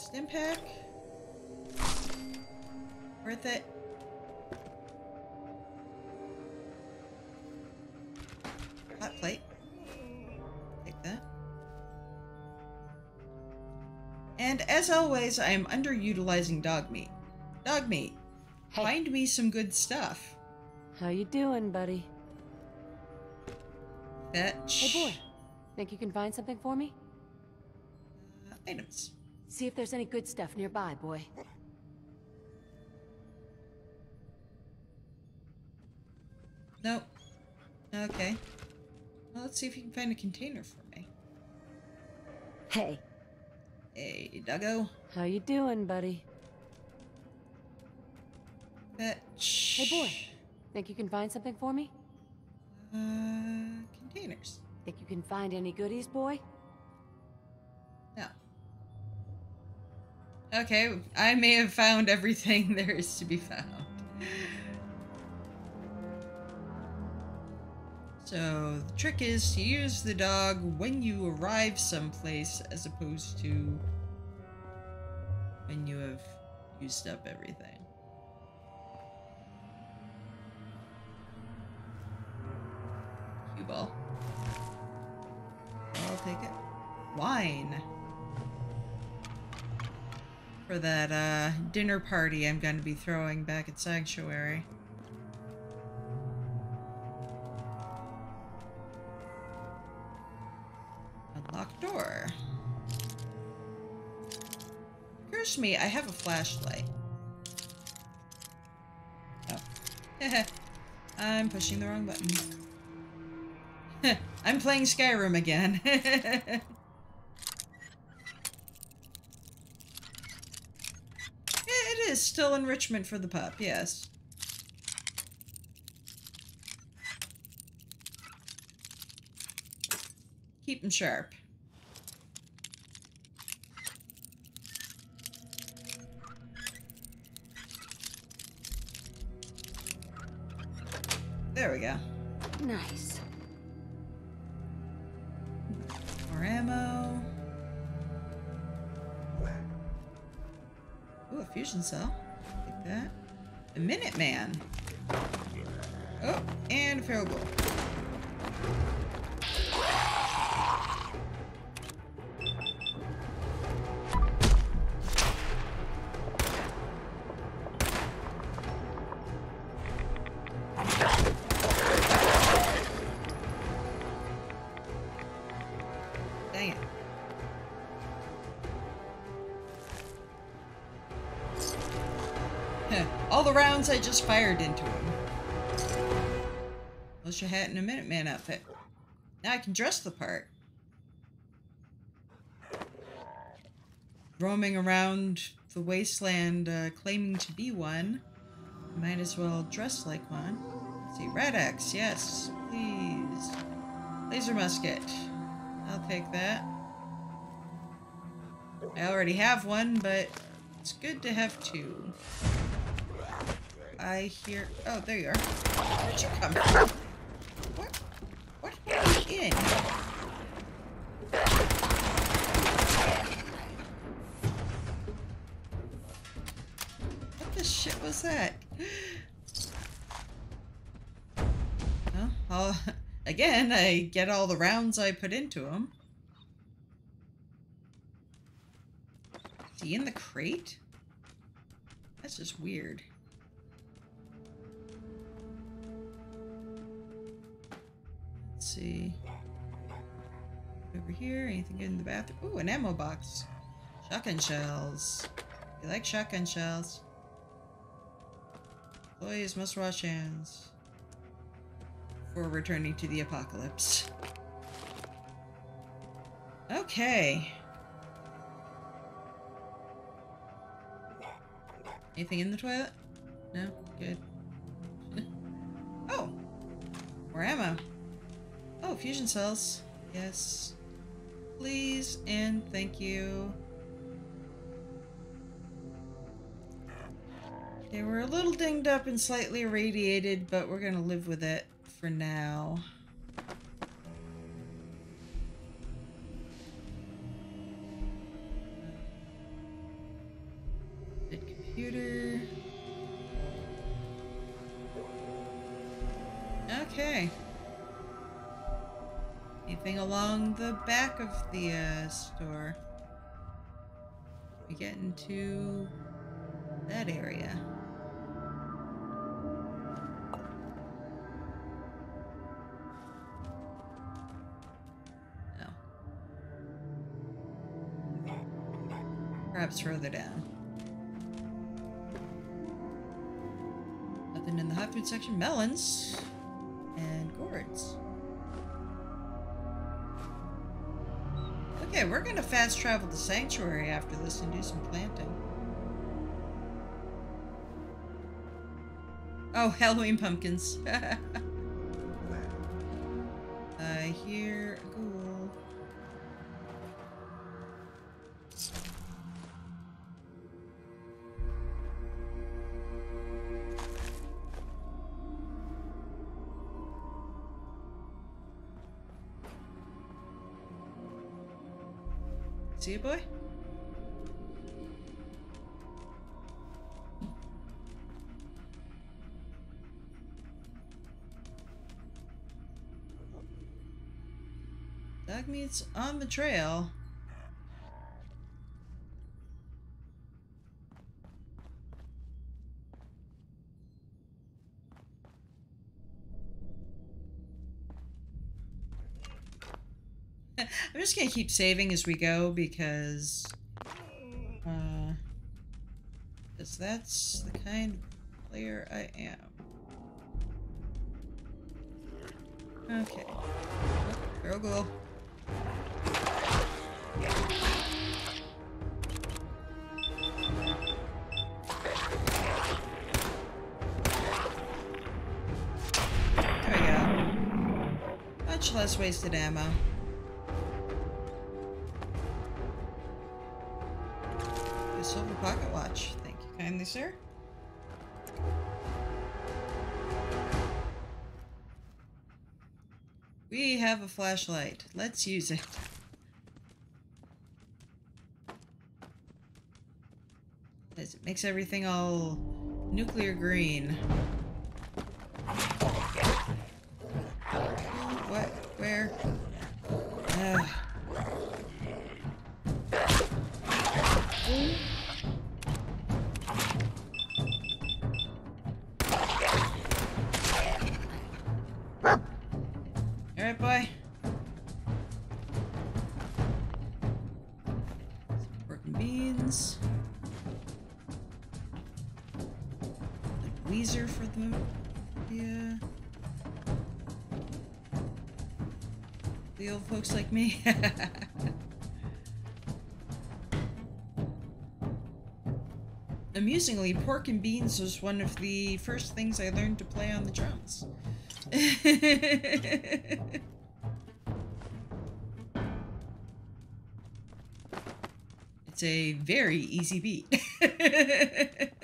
Medics, stim pack. Worth it. Hot plate. Take that. And as always, I am underutilizing Dogmeat. Dog meat. Hey. Find me some good stuff. How you doing, buddy? Fetch. Hey, boy. Think you can find something for me? Uh, items. See if there's any good stuff nearby, boy. Nope. Okay. Well, let's see if you can find a container for me. Hey. Hey, Duggo. How you doing, buddy? Fetch. Hey, boy. Think you can find something for me? Uh, containers. Think you can find any goodies, boy? Okay, I may have found everything there is to be found. So, the trick is to use the dog when you arrive someplace as opposed to when you have used up everything. Cue ball. I'll take it. Wine. For that uh, dinner party I'm going to be throwing back at Sanctuary. Unlock door. Occurs to me, I have a flashlight. Oh. I'm pushing the wrong button. I'm playing Skyrim again. enrichment for the pup, yes. Keep them sharp. I just fired into him. Militia hat and a Minuteman outfit. Now I can dress the part. Roaming around the wasteland uh, claiming to be one. Might as well dress like one. Let's see, Rad-X, yes, please. Laser musket. I'll take that. I already have one, but it's good to have two. I hear. Oh, there you are. Where'd you come from? What? What are you in? What the shit was that? Well, I'll, again, I get all the rounds I put into him. Is he in the crate? That's just weird. See. Over here, anything in the bathroom? Ooh, an ammo box. Shotgun shells. You like shotgun shells? Employees must wash hands before returning to the apocalypse. Okay. Anything in the toilet? No? Good. oh! More ammo. Oh, fusion cells. Yes. Please and thank you. Okay, we're a little dinged up and slightly irradiated, but we're gonna live with it for now. The back of the uh, store? We get into that area. No. Perhaps further down. Nothing in the hot food section. Melons and gourds. Okay, we're gonna fast travel the sanctuary after this and do some planting. Oh, Halloween pumpkins. I hear a See you, boy? Dogmeat's on the trail. Just gonna keep saving as we go because, uh, because that's the kind of player I am. Okay. Girl, girl. There we go. Much less wasted ammo. Silver pocket watch. Thank you kindly, sir. We have a flashlight. Let's use it. It makes everything all nuclear green. Folks like me. Amusingly, pork and beans was one of the first things I learned to play on the drums. it's a very easy beat.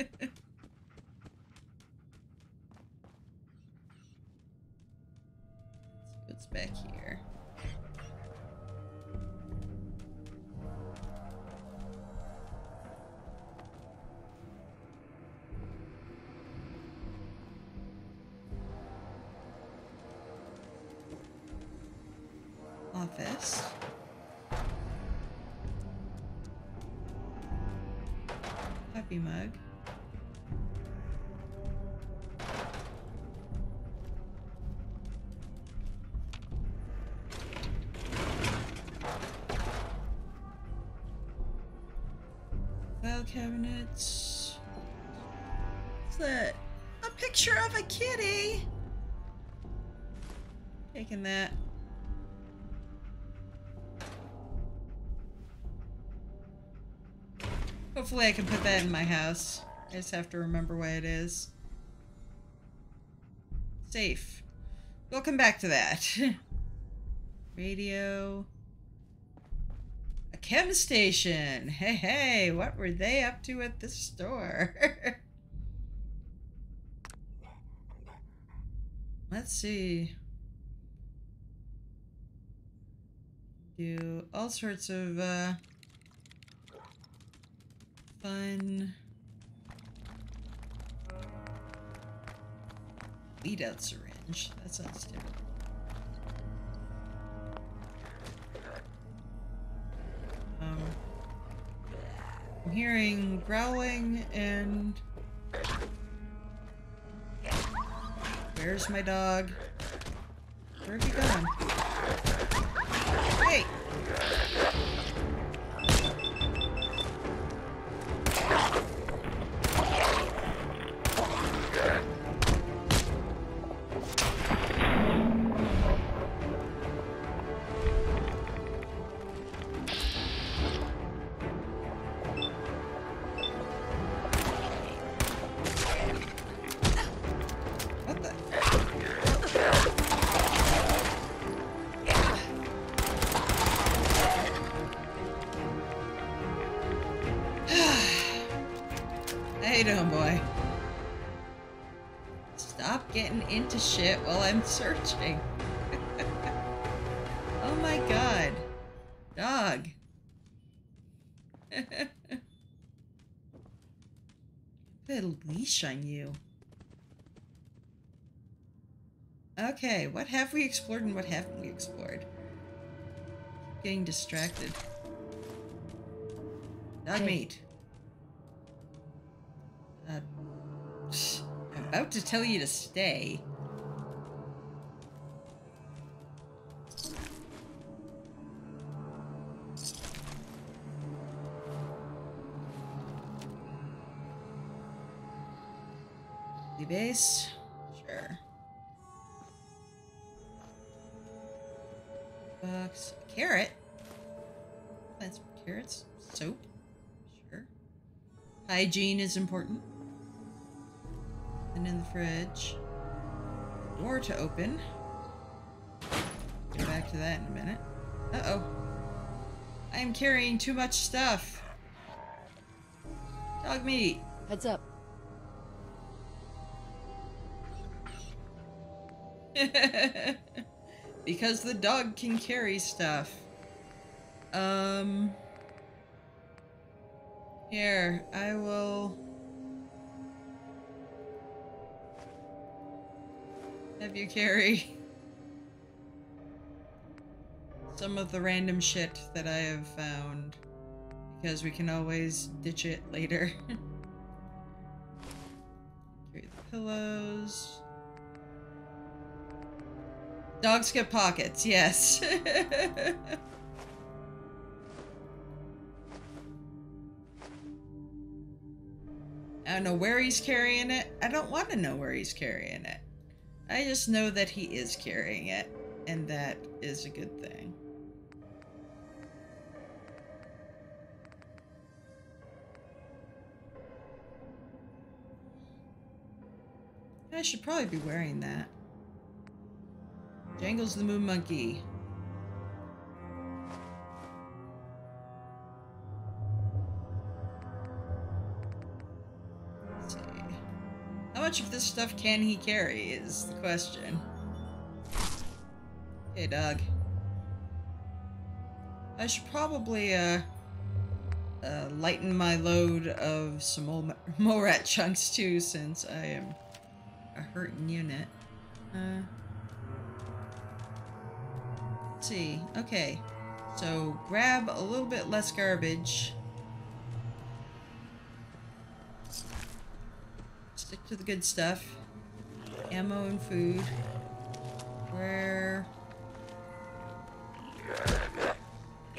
Hopefully I can put that in my house. I just have to remember where it is. Safe. We'll come back to that. Radio. A chem station. Hey, hey, what were they up to at the store? Let's see. Do all sorts of uh, fun weed out syringe. That sounds terrible. Um, I'm hearing growling and. Where's my dog? Where have you gone? Hey! Searching. oh my god. Dog. Put a leash on you. Okay, what have we explored and what haven't we explored? Getting distracted. Dogmeat. Uh, I'm about to tell you to stay. Sure. Box. Carrot? Carrots. Soap? Sure. Hygiene is important. And in the fridge. Door to open. Get back to that in a minute. Uh-oh. I am carrying too much stuff. Dogmeat. Heads up. because the dog can carry stuff. Um. Here, I will. Have you carry some of the random shit that I have found. Because we can always ditch it later. carry the pillows. Dogs get pockets, yes. I don't know where he's carrying it. I don't want to know where he's carrying it. I just know that he is carrying it, and that is a good thing. I should probably be wearing that. Jangles the Moon Monkey. Let's see. How much of this stuff can he carry is the question. Hey, Doug. I should probably, uh, uh, lighten my load of some old mole rat chunks too, since I am a hurting unit. Uh, let's see. Okay. So grab a little bit less garbage. Stick to the good stuff. Ammo and food. Where...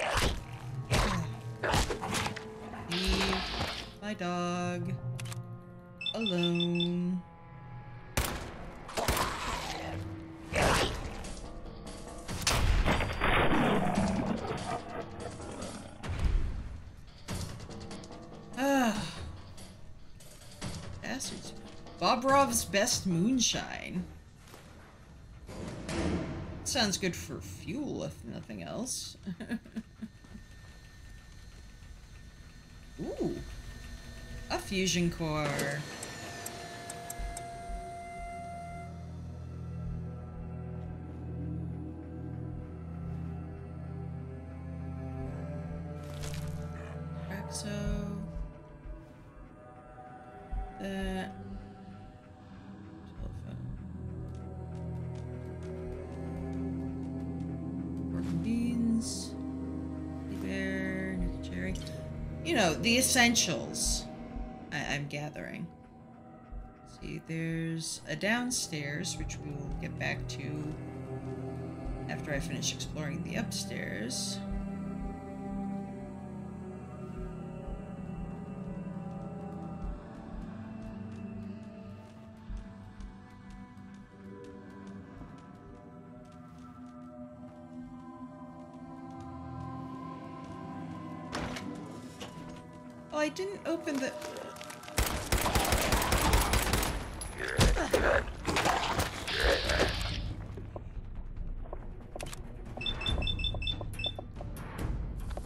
Ah. Leave my dog alone. Bobrov's Best Moonshine. Sounds good for fuel, if nothing else. Ooh. A fusion core. Essentials. I I'm gathering. See, there's a downstairs, which we will get back to after I finish exploring the upstairs. Didn't open the.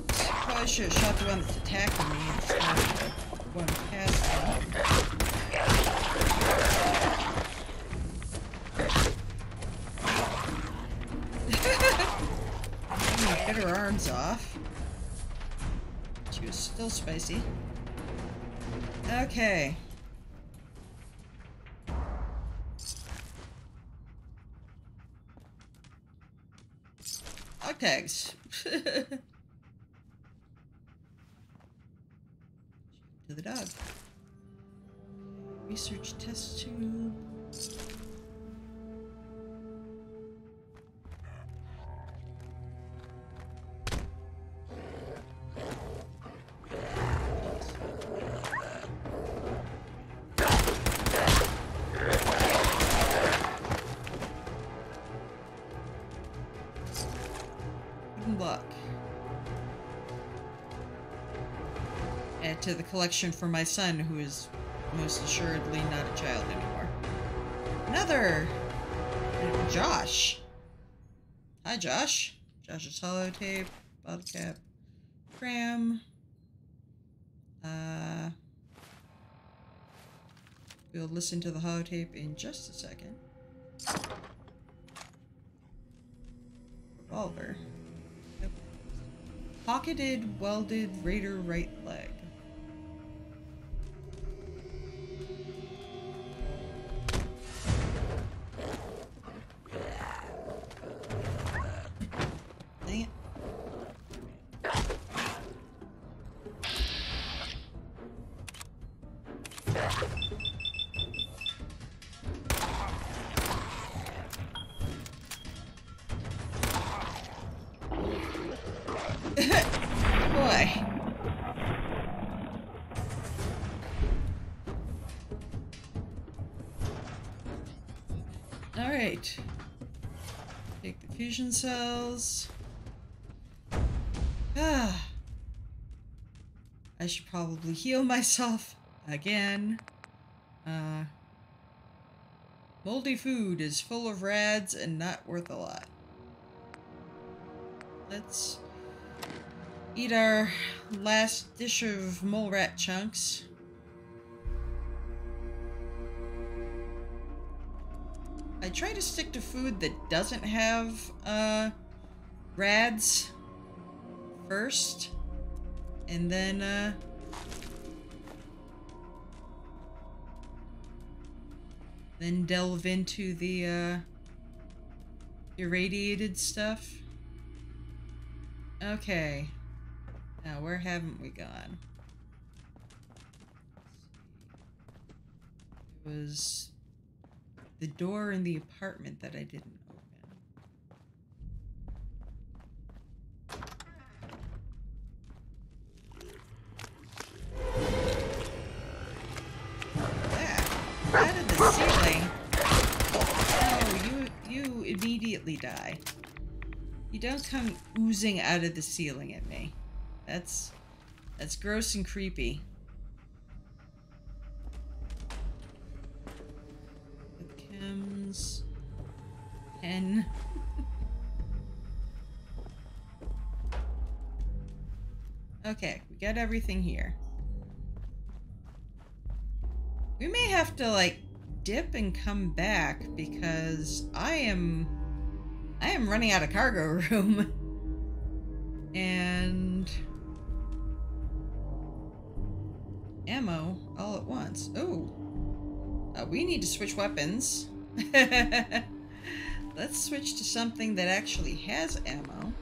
Probably should have shot the one that's attacking me instead of the one past me. Get her arms off. She was still spicy. Okay. Dog tags. to the dog. Research test tube. To the collection for my son, who is most assuredly not a child anymore. Another! Josh. Hi, Josh. Josh's holotape, bottle cap, cram. Uh, we'll listen to the holotape in just a second. Revolver. Pocketed, welded Raider right leg. Fusion cells. Ah. I should probably heal myself again. Uh. Moldy food is full of rads and not worth a lot. Let's eat our last dish of mole rat chunks. Stick to food that doesn't have uh, rads first, and then uh, then delve into the uh, irradiated stuff. Okay. Now, where haven't we gone? It was the door in the apartment that I didn't open. Out of the ceiling. Oh, you you immediately die. You don't come oozing out of the ceiling at me. That's that's gross and creepy. Items. Okay, we got everything here. We may have to like dip and come back because I am I am running out of cargo room. and ammo all at once. Oh. Uh, we need to switch weapons. Let's switch to something that actually has ammo.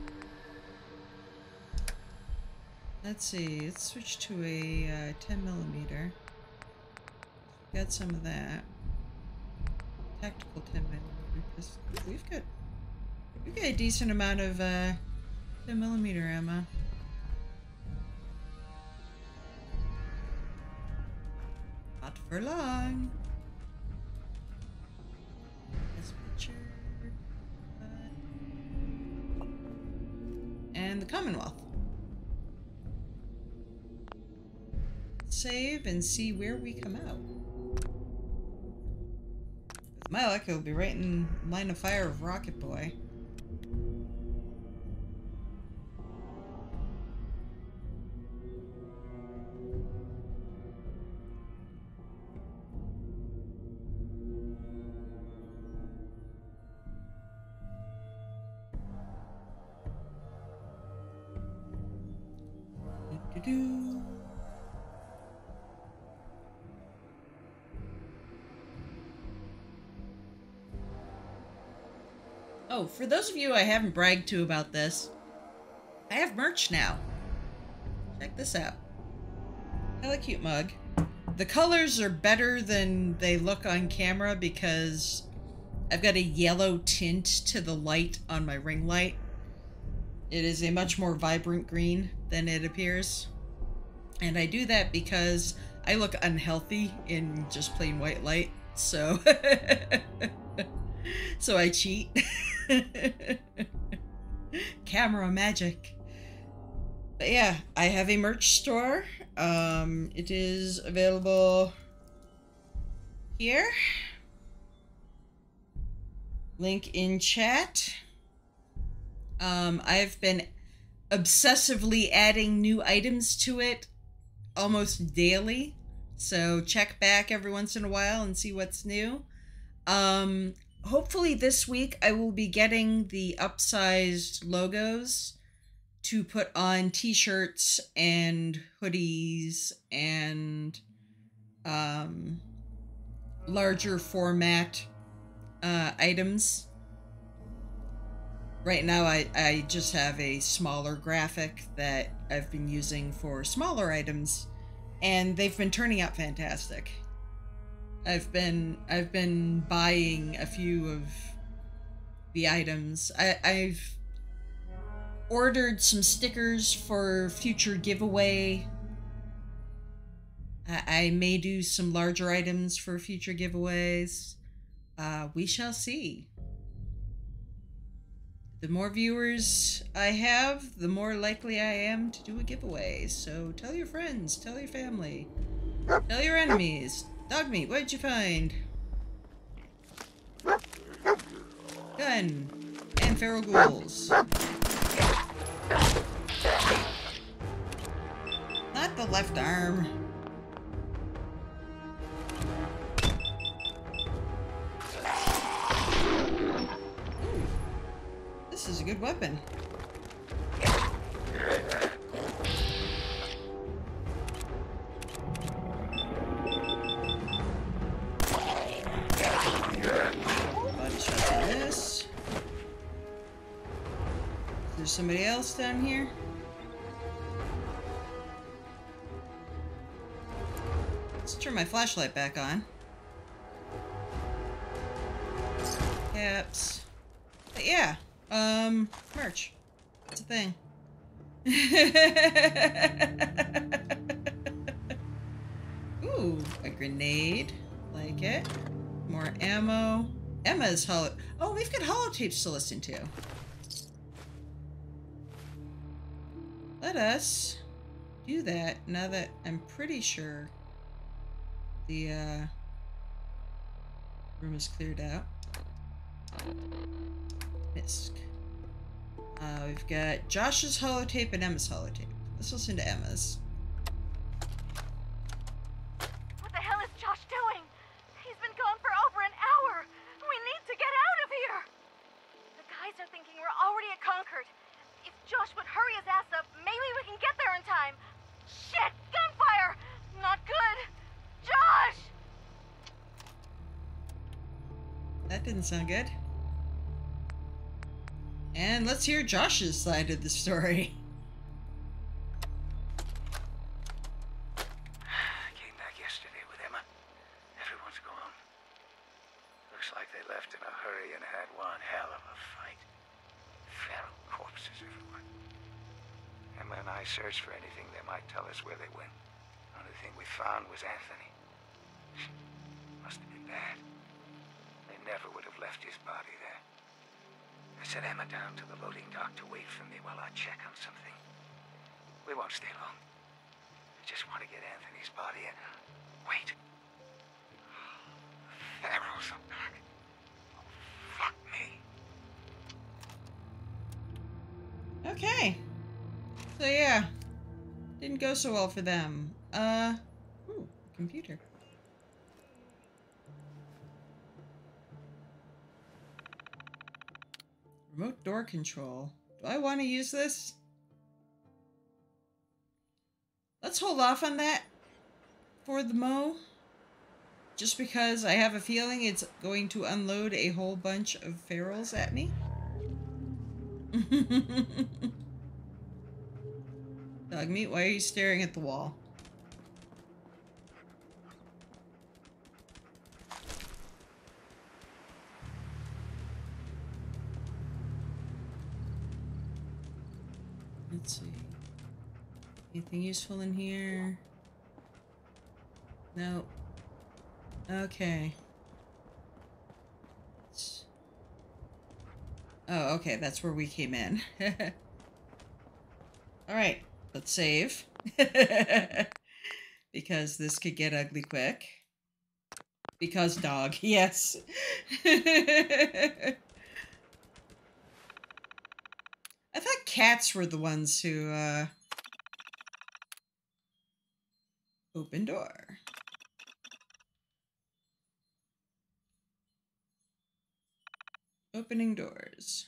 Let's see. Let's switch to a uh, 10 millimeter. Got some of that. Tactical 10 millimeter. We've got we've got a decent amount of uh, 10 millimeter ammo. Not for long. And the Commonwealth. Save and see where we come out. With my luck, it'll be right in line of fire of Rocket Boy. For those of you I haven't bragged to about this, I have merch now. Check this out. Hella cute mug. The colors are better than they look on camera because I've got a yellow tint to the light on my ring light. It is a much more vibrant green than it appears. And I do that because I look unhealthy in just plain white light. So so I cheat. Camera magic. But yeah, I have a merch store. Um, it is available here. Link in chat. Um, I've been obsessively adding new items to it almost daily. So check back every once in a while and see what's new. Um, hopefully this week I will be getting the upsized logos to put on t-shirts and hoodies and um, larger format uh, items. Right now I, I just have a smaller graphic that I've been using for smaller items and they've been turning out fantastic. I've been I've been buying a few of the items. I, I've ordered some stickers for future giveaway. I, I may do some larger items for future giveaways. Uh, we shall see. The more viewers I have, the more likely I am to do a giveaway. So tell your friends, tell your family, tell your enemies. Dogmeat, what did you find? Gun. And feral ghouls. Not the left arm. This is a good weapon. Somebody else down here? Let's turn my flashlight back on. Caps. But yeah, um, merch. It's a thing. Ooh, a grenade. Like it. More ammo. Emma's hollow. Oh, we've got holotapes to listen to. Let us do that now that I'm pretty sure the uh, Room is cleared out. Misk. Uh, we've got Josh's holotape and Emma's holotape. Let's listen to Emma's. What the hell is Josh doing? He's been gone for over an hour. We need to get out of here. The guys are thinking we're already at Concord. If Josh would hurry his ass up, maybe we can get there in time. Shit! Gunfire! Not good! Josh! Didn't sound good. And let's hear Josh's side of the story. Came back yesterday with Emma. Everyone's gone. Looks like they left in a hurry and had one hell of a fight. Feral corpses everywhere. Emma and I searched for anything that might tell us where they went. The Only thing we found was Anthony. Set Emma down to the loading dock to wait for me while I check on something. We won't stay long. I just want to get Anthony's body and... Wait. Ferals back. Oh, fuck me. Okay. So yeah. Didn't go so well for them. Uh ooh, computer. Remote door control. Do I want to use this? Let's hold off on that for the Mo. Just because I have a feeling it's going to unload a whole bunch of ferals at me. Dogmeat, why are you staring at the wall? Let's see. Anything useful in here? No. Okay. Let's- Oh, okay, that's where we came in. Alright, let's save. because this could get ugly quick. Because dog, yes. I thought cats were the ones who, uh... Open door. Opening doors.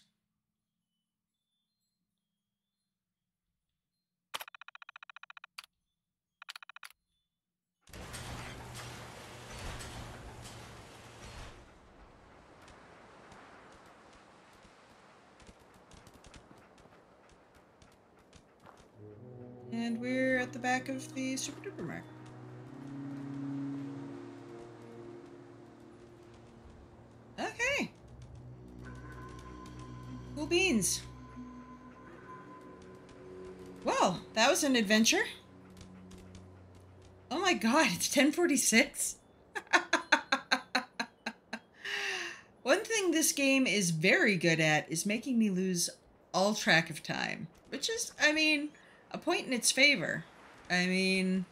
And we're at the back of the Super Duper Mart. Okay. Cool beans. Well, that was an adventure. Oh my god, it's 1046? One thing this game is very good at is making me lose all track of time. Which is, I mean, a point in its favor. I mean,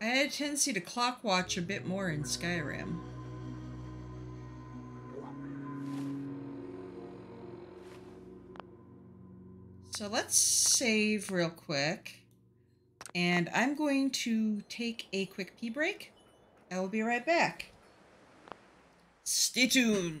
I had a tendency to clock watch a bit more in Skyrim. So let's save real quick. And I'm going to take a quick pee break. I will be right back. Stay tuned.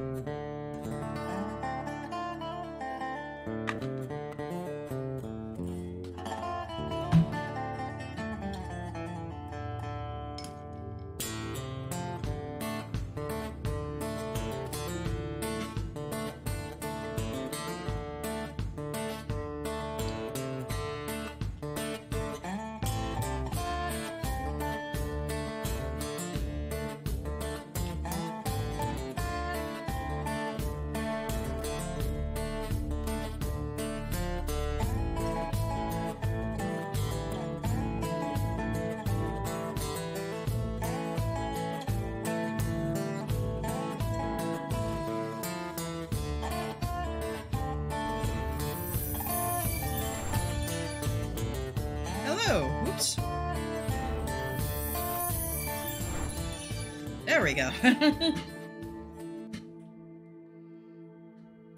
There we go.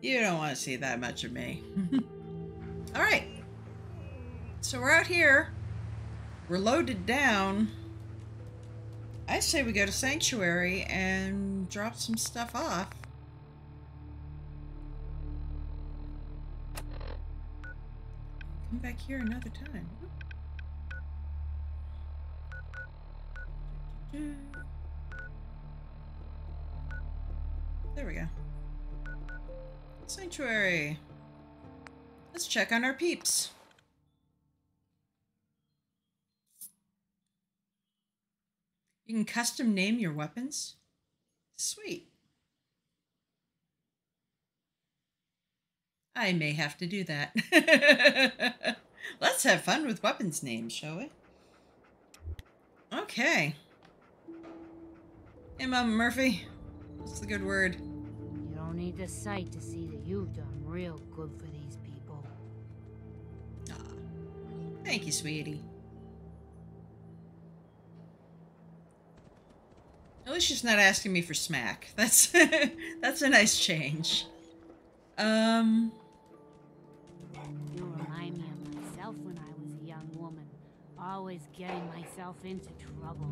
you don't want to see that much of me. All right. So we're out here. We're loaded down. I say we go to Sanctuary and drop some stuff off. Come back here another time. Let's check on our peeps. You can custom name your weapons. Sweet. I may have to do that. Let's have fun with weapons names, shall we? Okay. Hey, Mama Murphy. What's the good word? You don't need the sight to see you've done real good for these people. Aw. Thank you, sweetie. At least she's not asking me for smack. That's that's a nice change. Um, You remind me of myself when I was a young woman, always getting myself into trouble.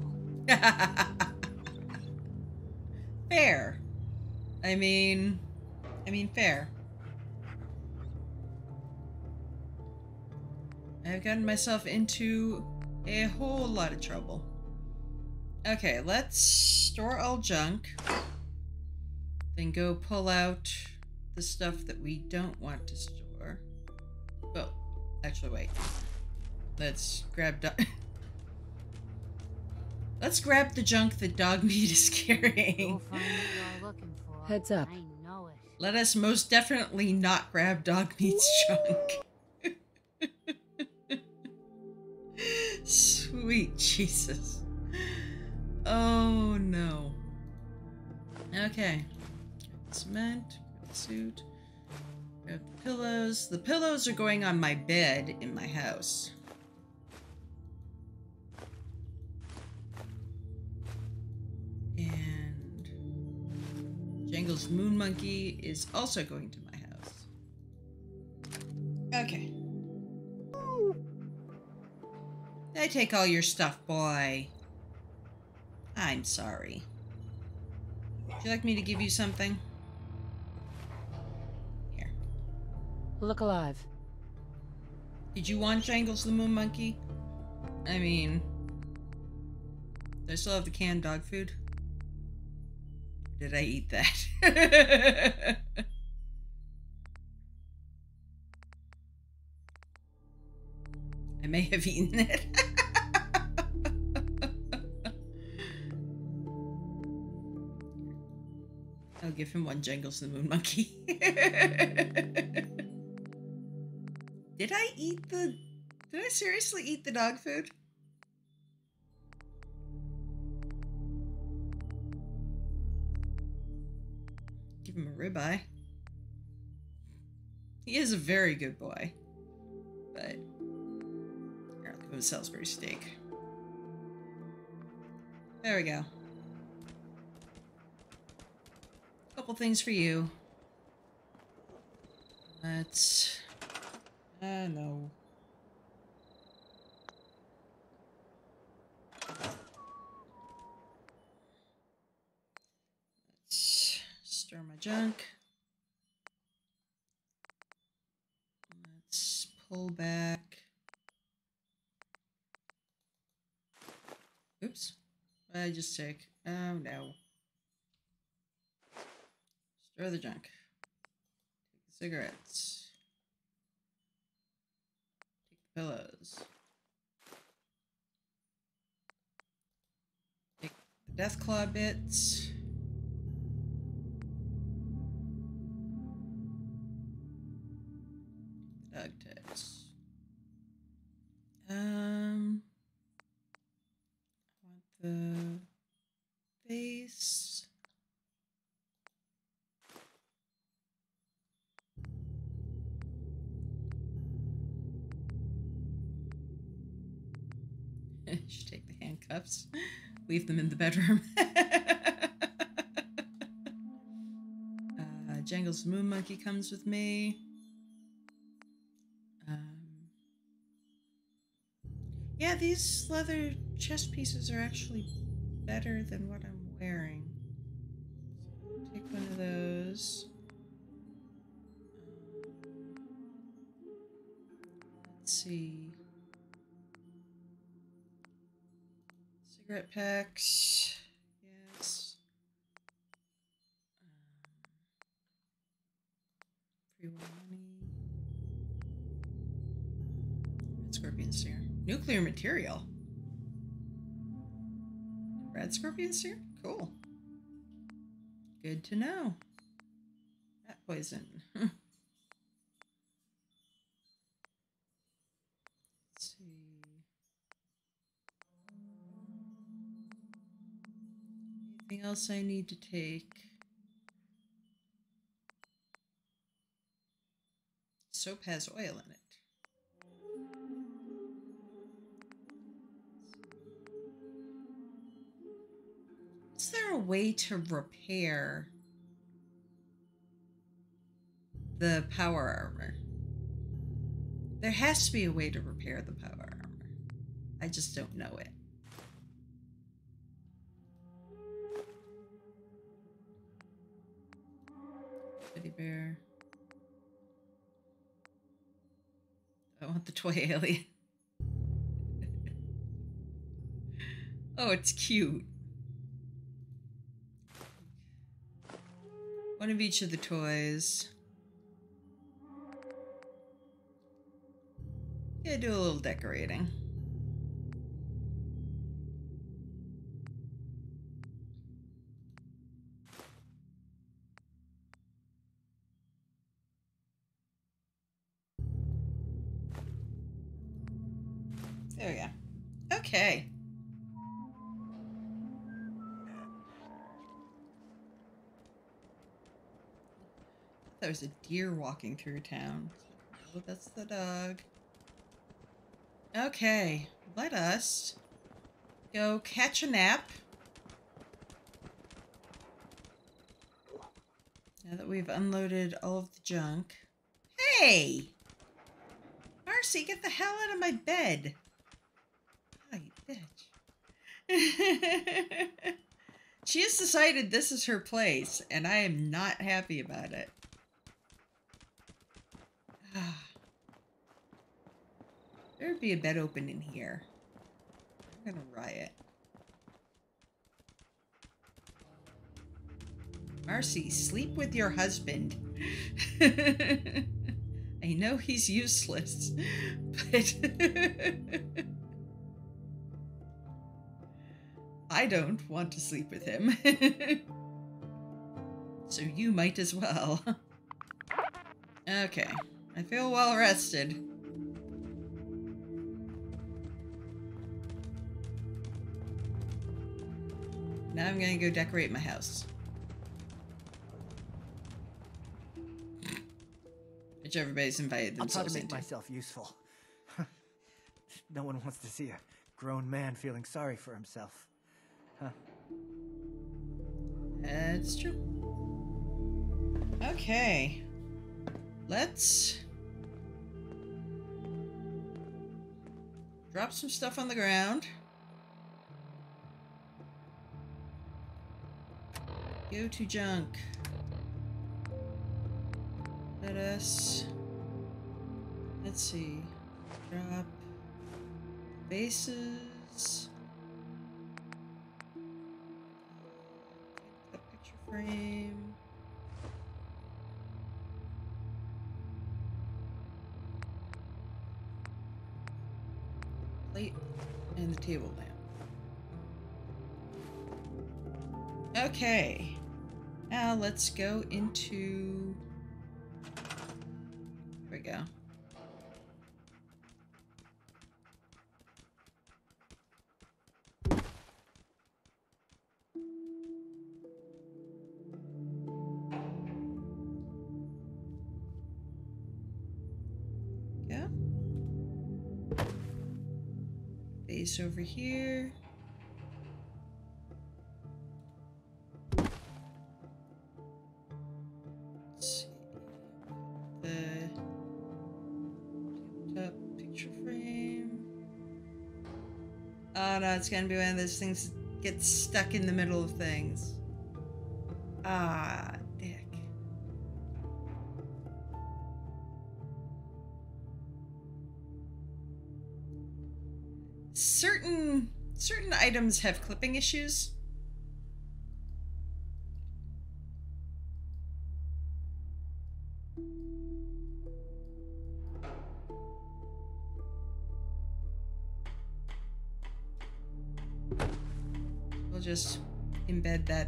fair. I mean, I mean fair. I've gotten myself into a whole lot of trouble. Okay, let's store all junk. Then go pull out the stuff that we don't want to store. Well, actually, wait. Let's grab. Let's grab the junk that dog meat is carrying. You'll find what you're looking for. Heads up. Let us most definitely not grab Dogmeat's chunk. Sweet Jesus. Oh no. Okay. Cement, suit, pillows. The pillows are going on my bed in my house. Jangles Moon Monkey is also going to my house. Okay. I take all your stuff, boy. I'm sorry. Would you like me to give you something? Here. Look alive. Did you want Jangles the Moon Monkey? I mean, do I still have the canned dog food? Did I eat that? I may have eaten it. I'll give him one Jangles the Moon Monkey. Did I eat the. Did I seriously eat the dog food? Give him a ribeye. He is a very good boy. But. Here, I'll give him a Salisbury steak. There we go. A Couple things for you. Let's. Uh, no. Let's stir my junk. Let's pull back. Oops. I just take? Oh no. Stir the junk. Take the cigarettes. Take the pillows. Take the Deathclaw bits. Leave them in the bedroom. uh, Jangles Moon Monkey comes with me. Um, yeah, these leather chest pieces are actually better than what I'm material. Radscorpion serum? Cool. Good to know. Rat poison. Hmm. Let's see. Anything else I need to take? Soap has oil in it. Way to repair the power armor? There has to be a way to repair the power armor. I just don't know it. Teddy bear. I want the toy alien. oh, it's cute. One of each of the toys. Yeah, do a little decorating. Was a deer walking through town. Oh, that's the dog. Okay, let us go catch a nap. Now that we've unloaded all of the junk. Hey! Marcy, get the hell out of my bed. Oh, you bitch. she has decided this is her place, and I am not happy about it. There'd be a bed open in here. I'm gonna riot. Marcy, sleep with your husband. I know he's useless, but I don't want to sleep with him. so you might as well. okay, I feel well rested. Now I'm gonna go decorate my house. Which everybody's invited themselves I'll try to make into. myself useful. no one wants to see a grown man feeling sorry for himself. Huh? That's true. Okay. Let's drop some stuff on the ground. Go to junk. Let us. Let's see. Drop bases. The picture frame. Plate and the table lamp. Okay. Now let's go into. Here we go. space over here. It's gonna be one of those things that gets stuck in the middle of things. Ah, dick. Certain certain items have clipping issues.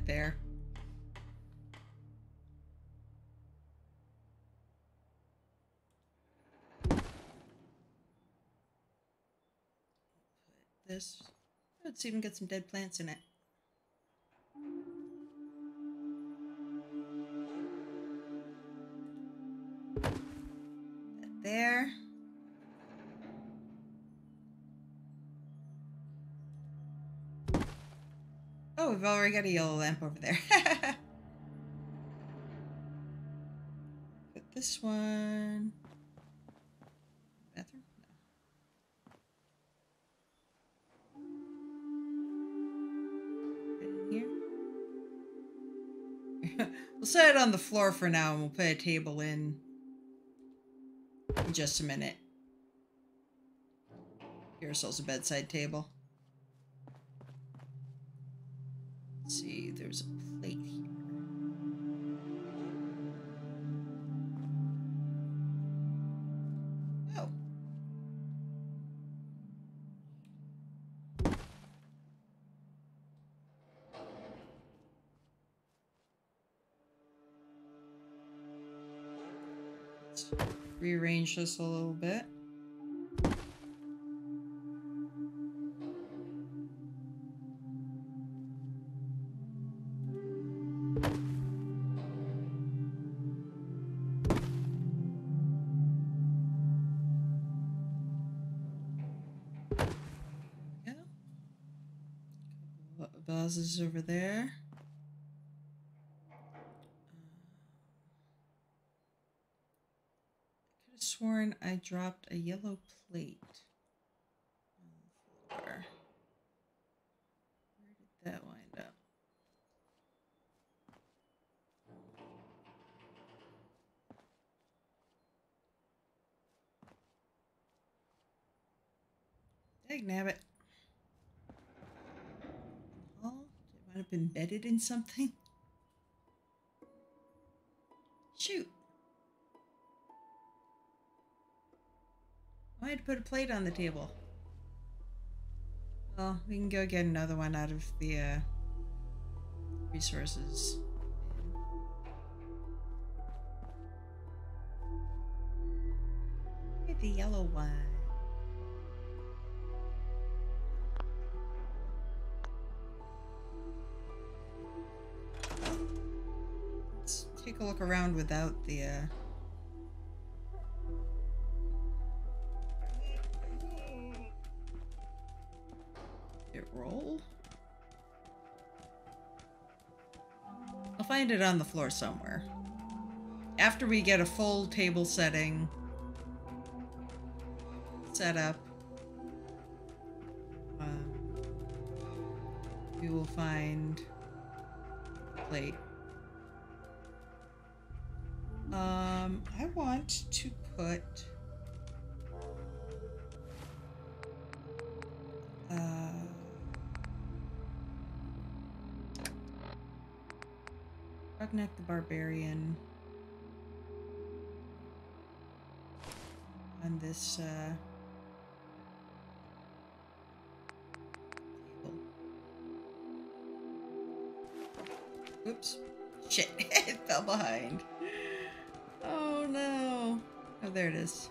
There. Put this. Let's even get some dead plants in it. Oh, got a yellow lamp over there. Put this one. Bathroom? No. Here. we'll set it on the floor for now and we'll put a table in in just a minute. Get ourselves a bedside table. Rearrange this a little bit. Yeah. Vases over there. I could have sworn I dropped a yellow plate on the floor. Where did that wind up? Dag. Oh, it might have been bedded in something. To put a plate on the table. Well, we can go get another one out of the uh, resources. The yellow one. Let's take a look around without the uh, find it on the floor somewhere. After we get a full table setting set up, um, we will find a plate. Um, I want to put Grognak the Barbarian on this uh. Oops. Shit, it fell behind. Oh no. Oh, there it is.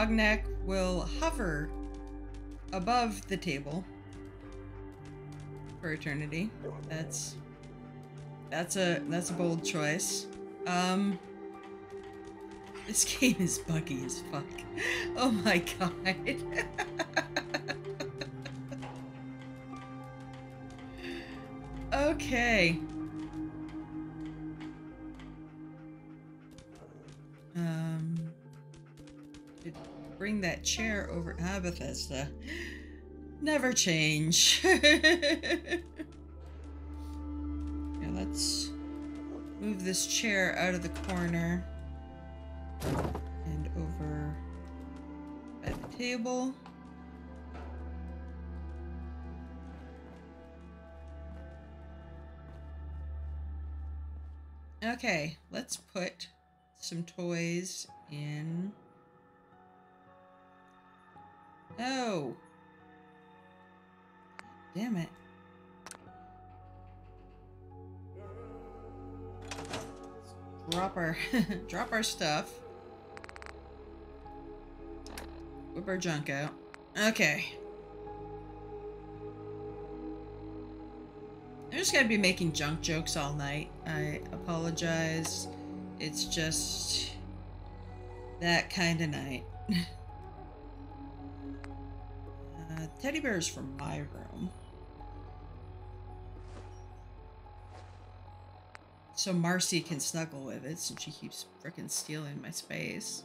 So Grognak will hover above the table for eternity. That's that's a that's a bold choice. Um this game is buggy as fuck. Oh my god. okay. Chair over ah Bethesda. Never change. yeah, let's move this chair out of the corner and over at the table. Okay, let's put some toys in. Oh. Damn it. Drop our drop our stuff. Whip our junk out. Okay. I'm just gonna be making junk jokes all night. I apologize. It's just that kind of night. teddy bear is from my room. So Marcy can snuggle with it since she keeps frickin' stealing my space.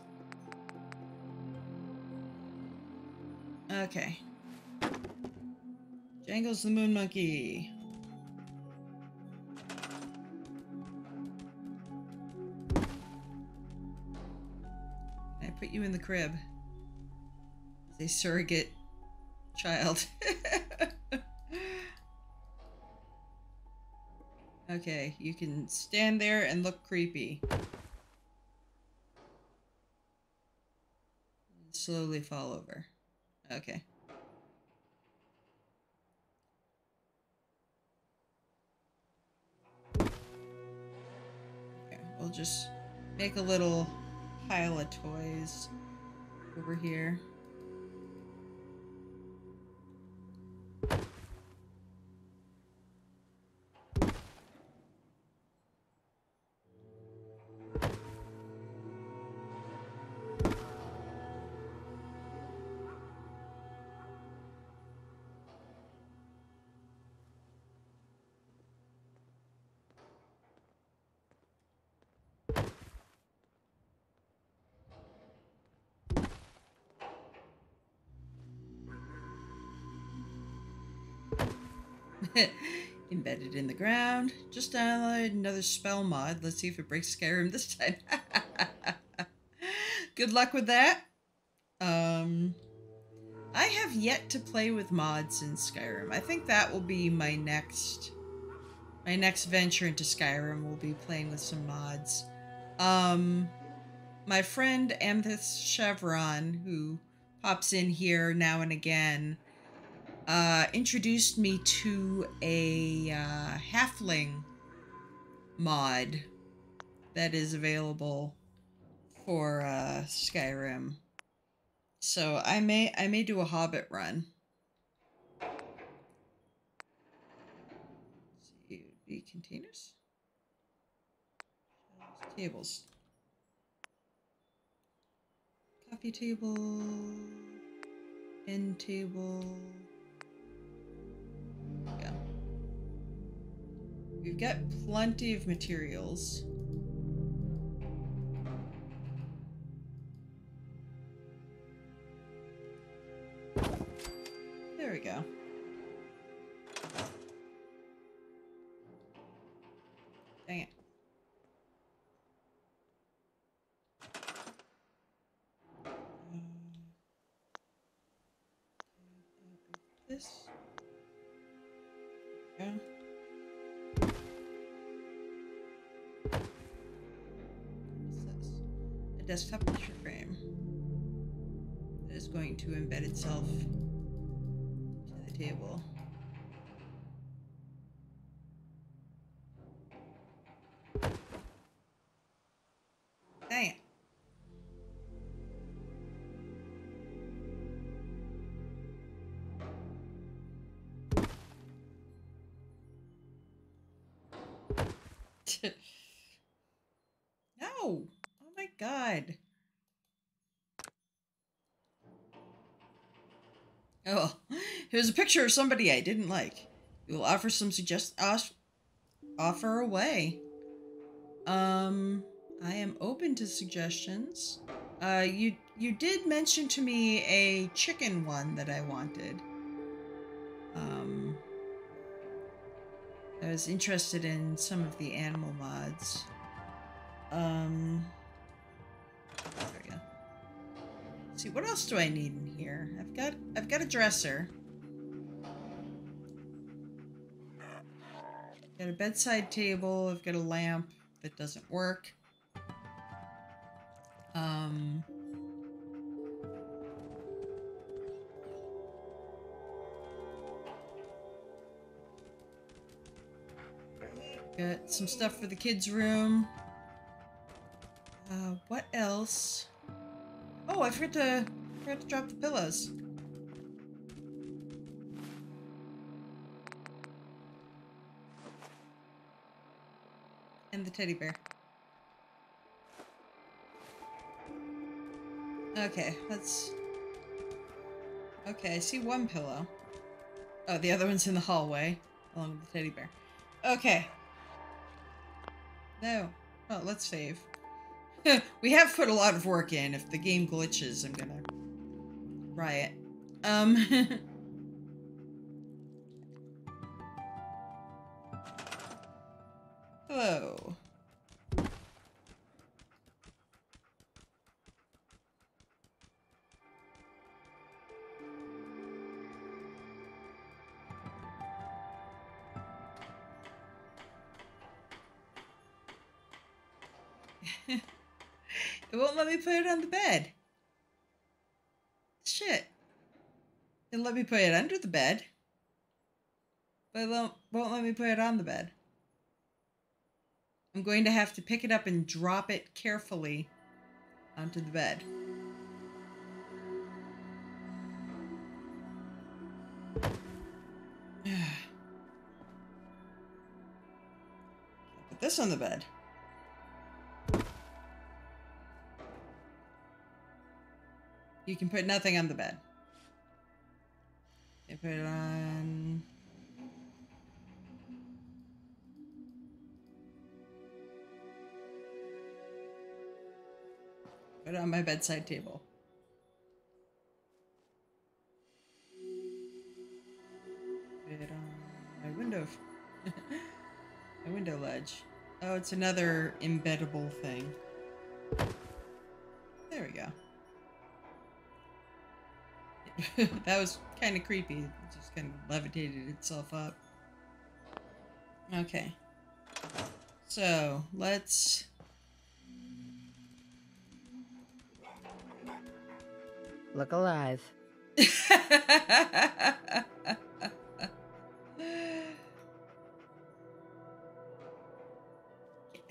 Okay. Jangles the Moon Monkey. I put you in the crib. As a surrogate child. okay, you can stand there and look creepy. Slowly fall over. Okay. Okay, we'll just make a little pile of toys over here. Embedded in the ground. Just download another spell mod. Let's see if it breaks Skyrim this time. Good luck with that. Um, I have yet to play with mods in Skyrim. I think that will be my next my next venture into Skyrim will be playing with some mods. Um, my friend Amethyst Chevron, who pops in here now and again, uh, introduced me to a uh, halfling mod that is available for uh, Skyrim. So I may I may do a Hobbit run. The containers, tables, coffee table, end table. We've got plenty of materials. Desktop picture frame that is going to embed itself to the table. Here's a picture of somebody I didn't like. Will offer some suggest off offer away. Um, I am open to suggestions. Uh, you you did mention to me a chicken one that I wanted. Um, I was interested in some of the animal mods. Um, there we go. Let's see what else do I need in here? I've got I've got a dresser. Got a bedside table. I've got a lamp that doesn't work. Um. Got some stuff for the kids' room. Uh, what else? Oh, I forgot to forgot to drop the pillows. Teddy bear. Okay, let's... Okay, I see one pillow. Oh, the other one's in the hallway, along with the teddy bear. Okay. No. Oh, let's save. we have put a lot of work in. If the game glitches, I'm gonna riot. Um... put it under the bed. But it won't, won't let me put it on the bed. I'm going to have to pick it up and drop it carefully onto the bed. Put this on the bed. You can put nothing on the bed. You put it on. Put it on my bedside table. Put it on my window. my window ledge. Oh, it's another embeddable thing. There we go. that was kind of creepy. It just kind of levitated itself up. Okay. So, let's... Look alive. Get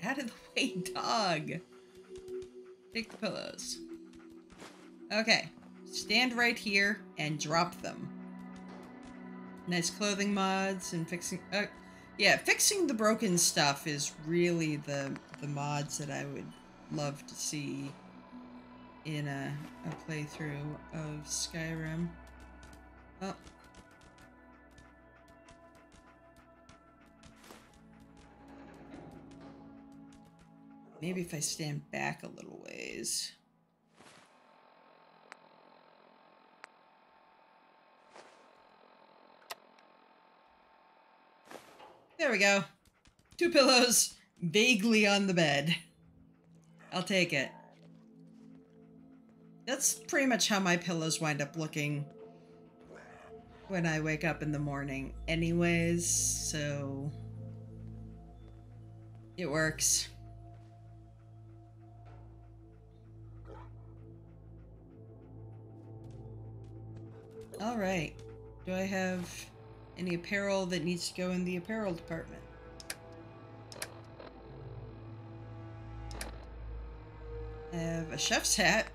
out of the way, dog. Take the pillows. Okay. Stand right here and drop them. Nice clothing mods and fixing... Uh, yeah, fixing the broken stuff is really the, the mods that I would love to see in a, a playthrough of Skyrim. Oh. Maybe if I stand back a little ways. There we go. Two pillows vaguely on the bed. I'll take it. That's pretty much how my pillows wind up looking when I wake up in the morning anyways, so it works. All right. Do I have any apparel that needs to go in the apparel department? I have a chef's hat.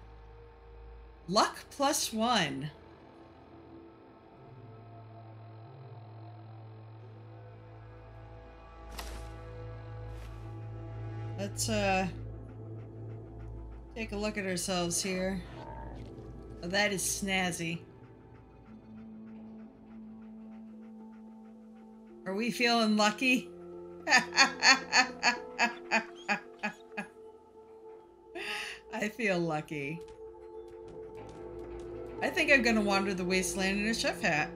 Luck plus one. Let's uh take a look at ourselves here. Oh, that is snazzy. Are we feeling lucky? I feel lucky. I think I'm gonna wander the wasteland in a chef hat.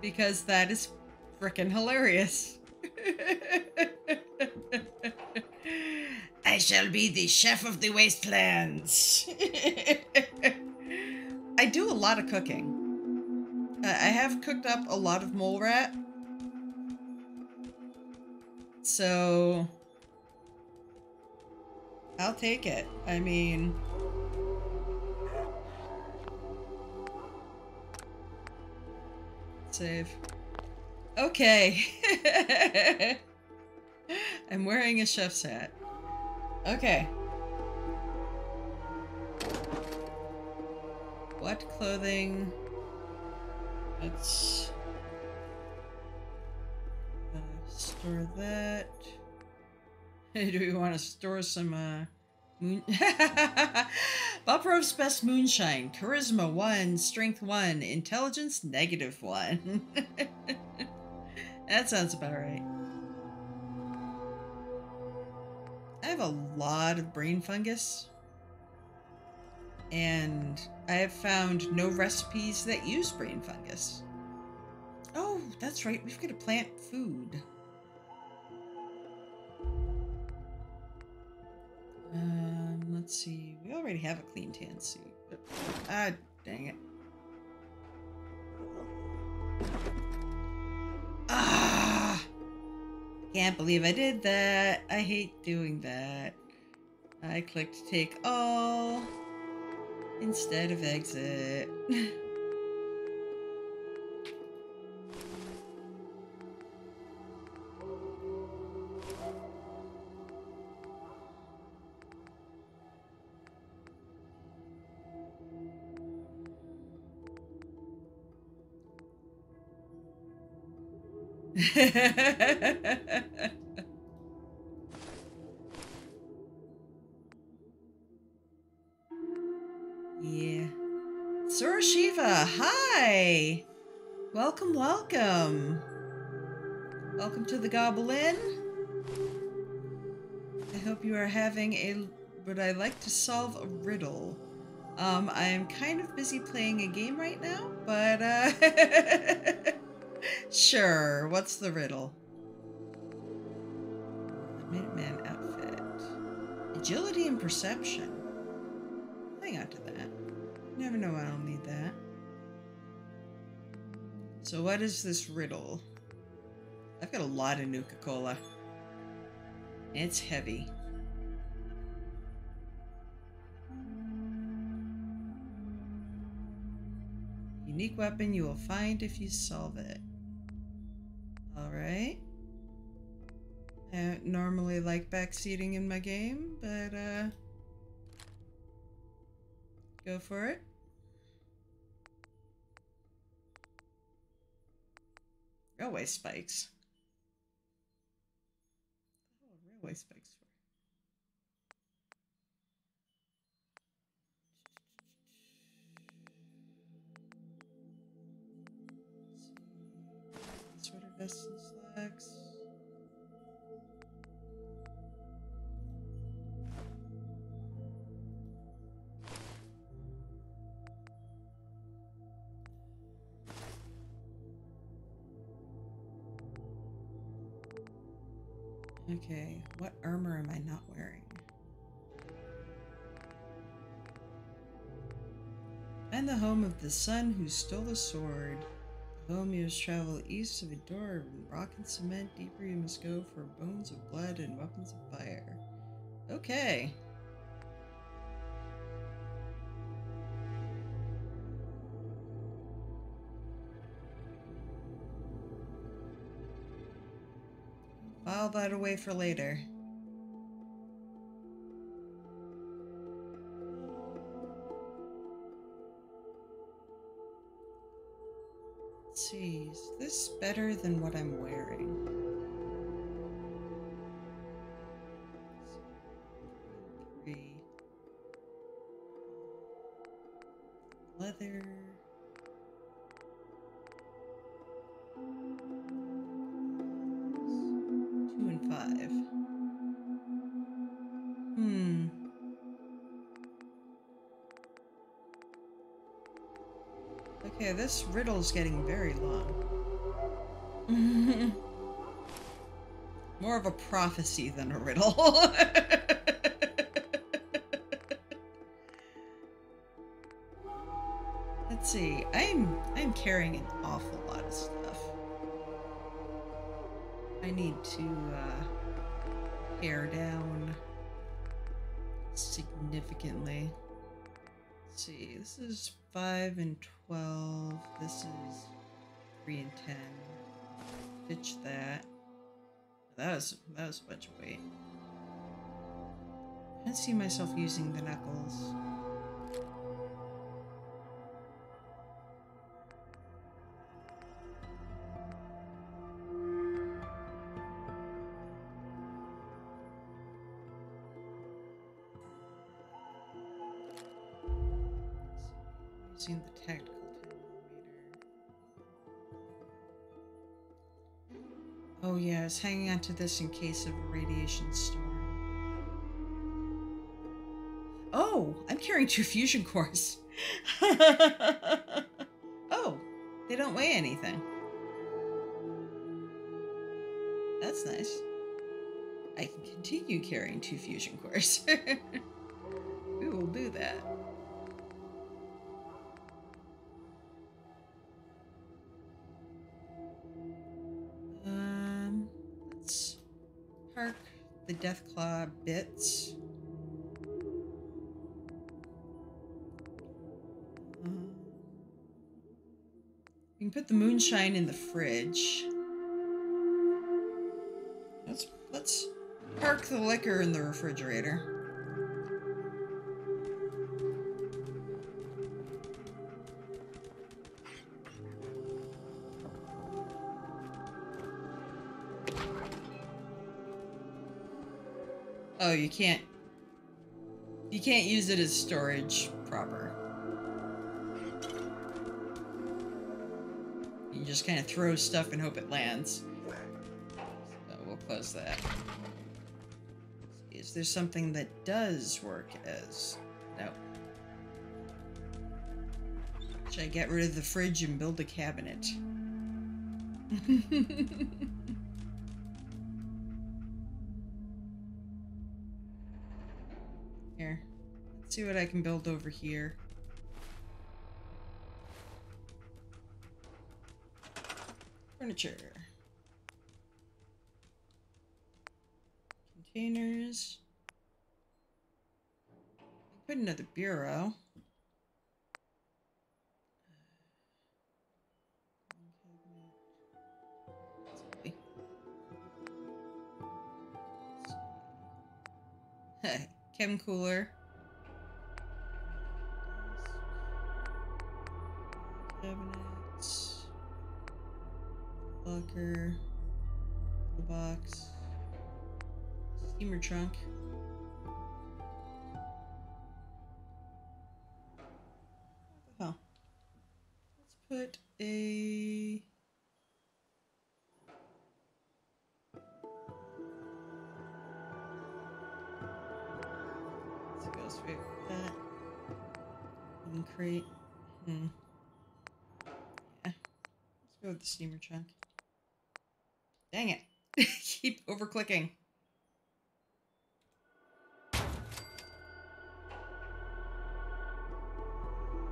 Because that is frickin' hilarious. I shall be the chef of the wastelands. I do a lot of cooking. Uh, I have cooked up a lot of mole rat. So I'll take it. I mean, save. Okay. I'm wearing a chef's hat. Okay. What clothing? Let's store that. Do we want to store some uh, moon? Best moonshine. Charisma one, strength one, intelligence negative one. that sounds about right. I have a lot of brain fungus. And I have found no recipes that use brain fungus. Oh, that's right. We've got to plant food. Um, let's see. We already have a clean tan suit. But, ah, dang it. Ah! Can't believe I did that. I hate doing that. I clicked take all instead of exit. yeah. Sora Shiva, hi! Welcome, welcome. Welcome to the Gobble Inn. I hope you are having a would I like to solve a riddle. Um, I'm kind of busy playing a game right now, but uh Sure, what's the riddle? The Minuteman outfit. Agility and perception. Hang on to that. Never know I'll need that. So what is this riddle? I've got a lot of Nuka-Cola. It's heavy. Unique weapon you will find if you solve it. Alright. I don't normally like backseating in my game, but uh go for it. Railway spikes. Oh, railway spikes for. Sweater Okay, what armor am I not wearing? And the home of the son who stole the sword. Must travel east of a door rock and cement. Deeper you must go for bones of blood and weapons of fire. Okay. File that away for later. Better than what I'm wearing? Three. Leather. Two and five. Hmm. Okay, this riddle's getting very long. More of a prophecy than a riddle. Let's see. I'm I'm carrying an awful lot of stuff. I need to uh, pare down significantly. Let's see. This is five and twelve. This is three and ten. Ditch that. That was that was a bunch of weight. I can't see myself using the knuckles. To this in case of a radiation storm. Oh, I'm carrying two fusion cores. oh, they don't weigh anything. That's nice. I can continue carrying two fusion cores. we will do that. Deathclaw bits. Um, we can put the moonshine in the fridge. Let's let's park the liquor in the refrigerator. Oh, you can't. You can't use it as storage proper. You just kind of throw stuff and hope it lands. So we'll close that. Is there something that does work as... No. Should I get rid of the fridge and build a cabinet? see what I can build over here. Furniture. Containers. Put another bureau. Hey, chem cooler. Locker. The box. Steamer trunk. Hell? Let's put a. Let's go straight with that. Crate. Hmm. Yeah. Let's go with the steamer trunk. Dang it. Keep over clicking.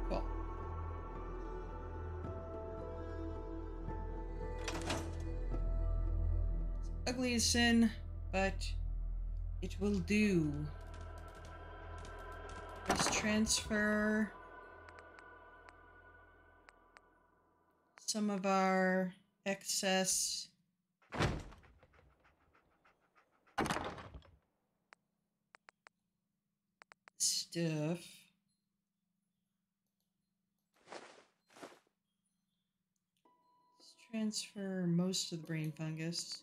Cool. Ugly as sin, but it will do. Let's transfer some of our excess diff Let's transfer most of the brain fungus.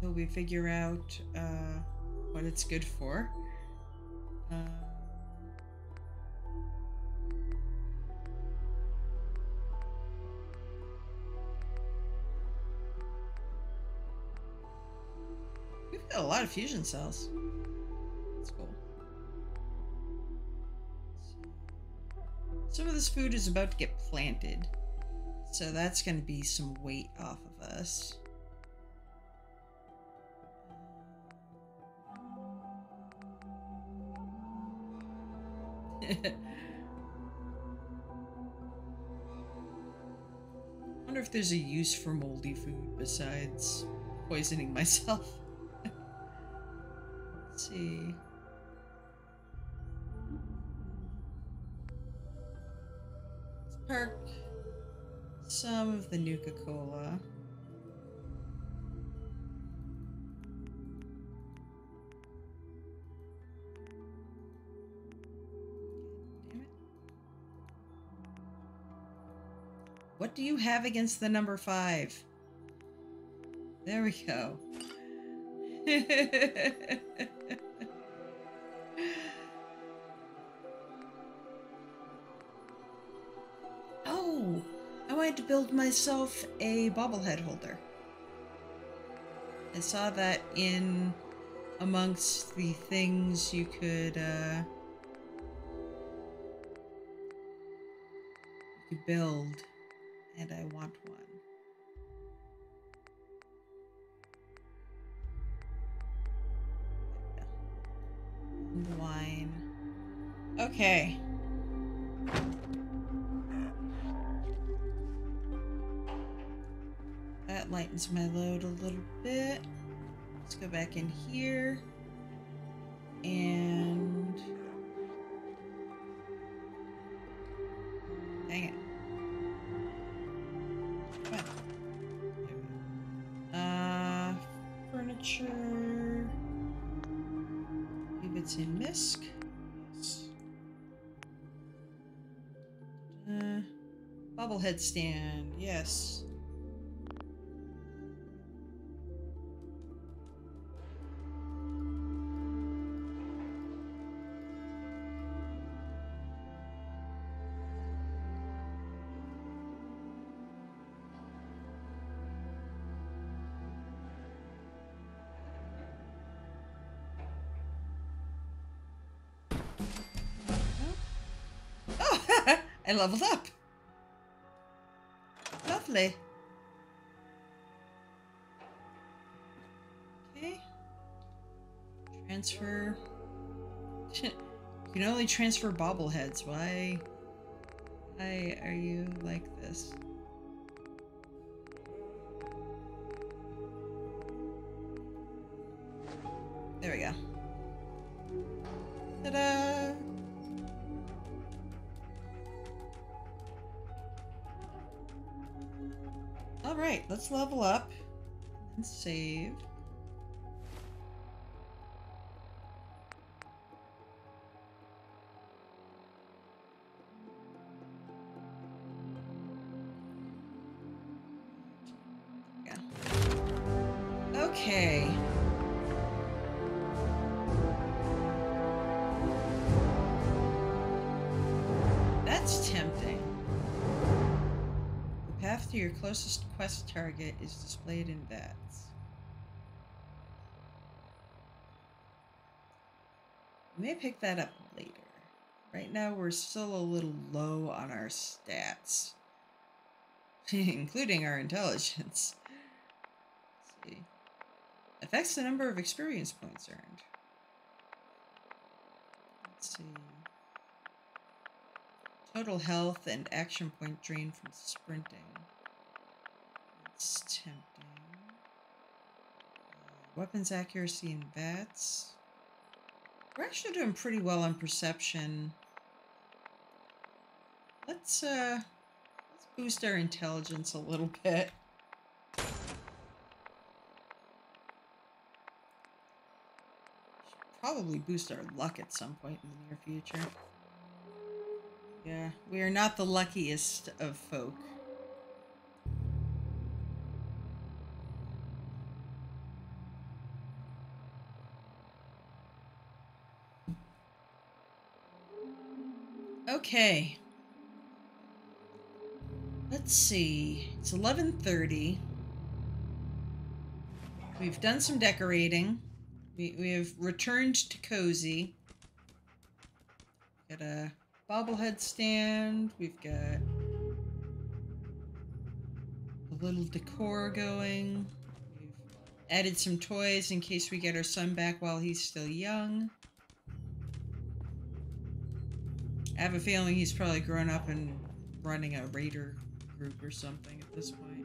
Till we figure out uh, what it's good for. Uh, a lot of fusion cells. That's cool. Some of this food is about to get planted. So that's going to be some weight off of us. wonder if there's a use for moldy food besides poisoning myself. See. Let's park some of the Nuka Cola. What do you have against the number five? There we go. build myself a bobblehead holder. I saw that in amongst the things you could uh you build and I want one. Wine. Okay. Lightens my load a little bit. Let's go back in here. And. Dang it. Uh, furniture. If it's in misc. Yes. Uh, bobblehead stand. Yes. I leveled up. Lovely. Okay. Transfer. you can only transfer bobbleheads. Why? Why are you like this? There we go. Ta-da! Let's level up and save. Okay. That's tempting. The path to your closest quest target is displayed in VATS. We may pick that up later. Right now, we're still a little low on our stats, including our intelligence. Let's see. Affects the number of experience points earned. Let's see. Total health and action point drain from sprinting. It's tempting. Uh, weapons accuracy and VATS. We're actually doing pretty well on perception. Let's uh let's boost our intelligence a little bit. Should probably boost our luck at some point in the near future. Yeah, we are not the luckiest of folk. Okay. Let's see. It's 11:30. We've done some decorating. We we have returned to cozy. Got a bobblehead stand. We've got a little decor going. We've added some toys in case we get our son back while he's still young. I have a feeling he's probably grown up and running a raider group or something at this point.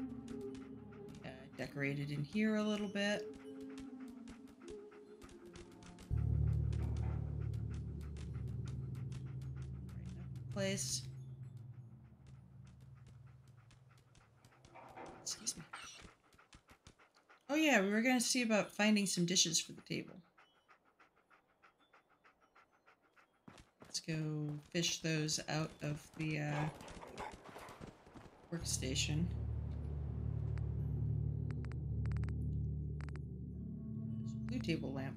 Uh, decorated in here a little bit. Place. Excuse me. Oh yeah, we were gonna see about finding some dishes for the table. Let's go fish those out of the uh, workstation. Blue table lamp.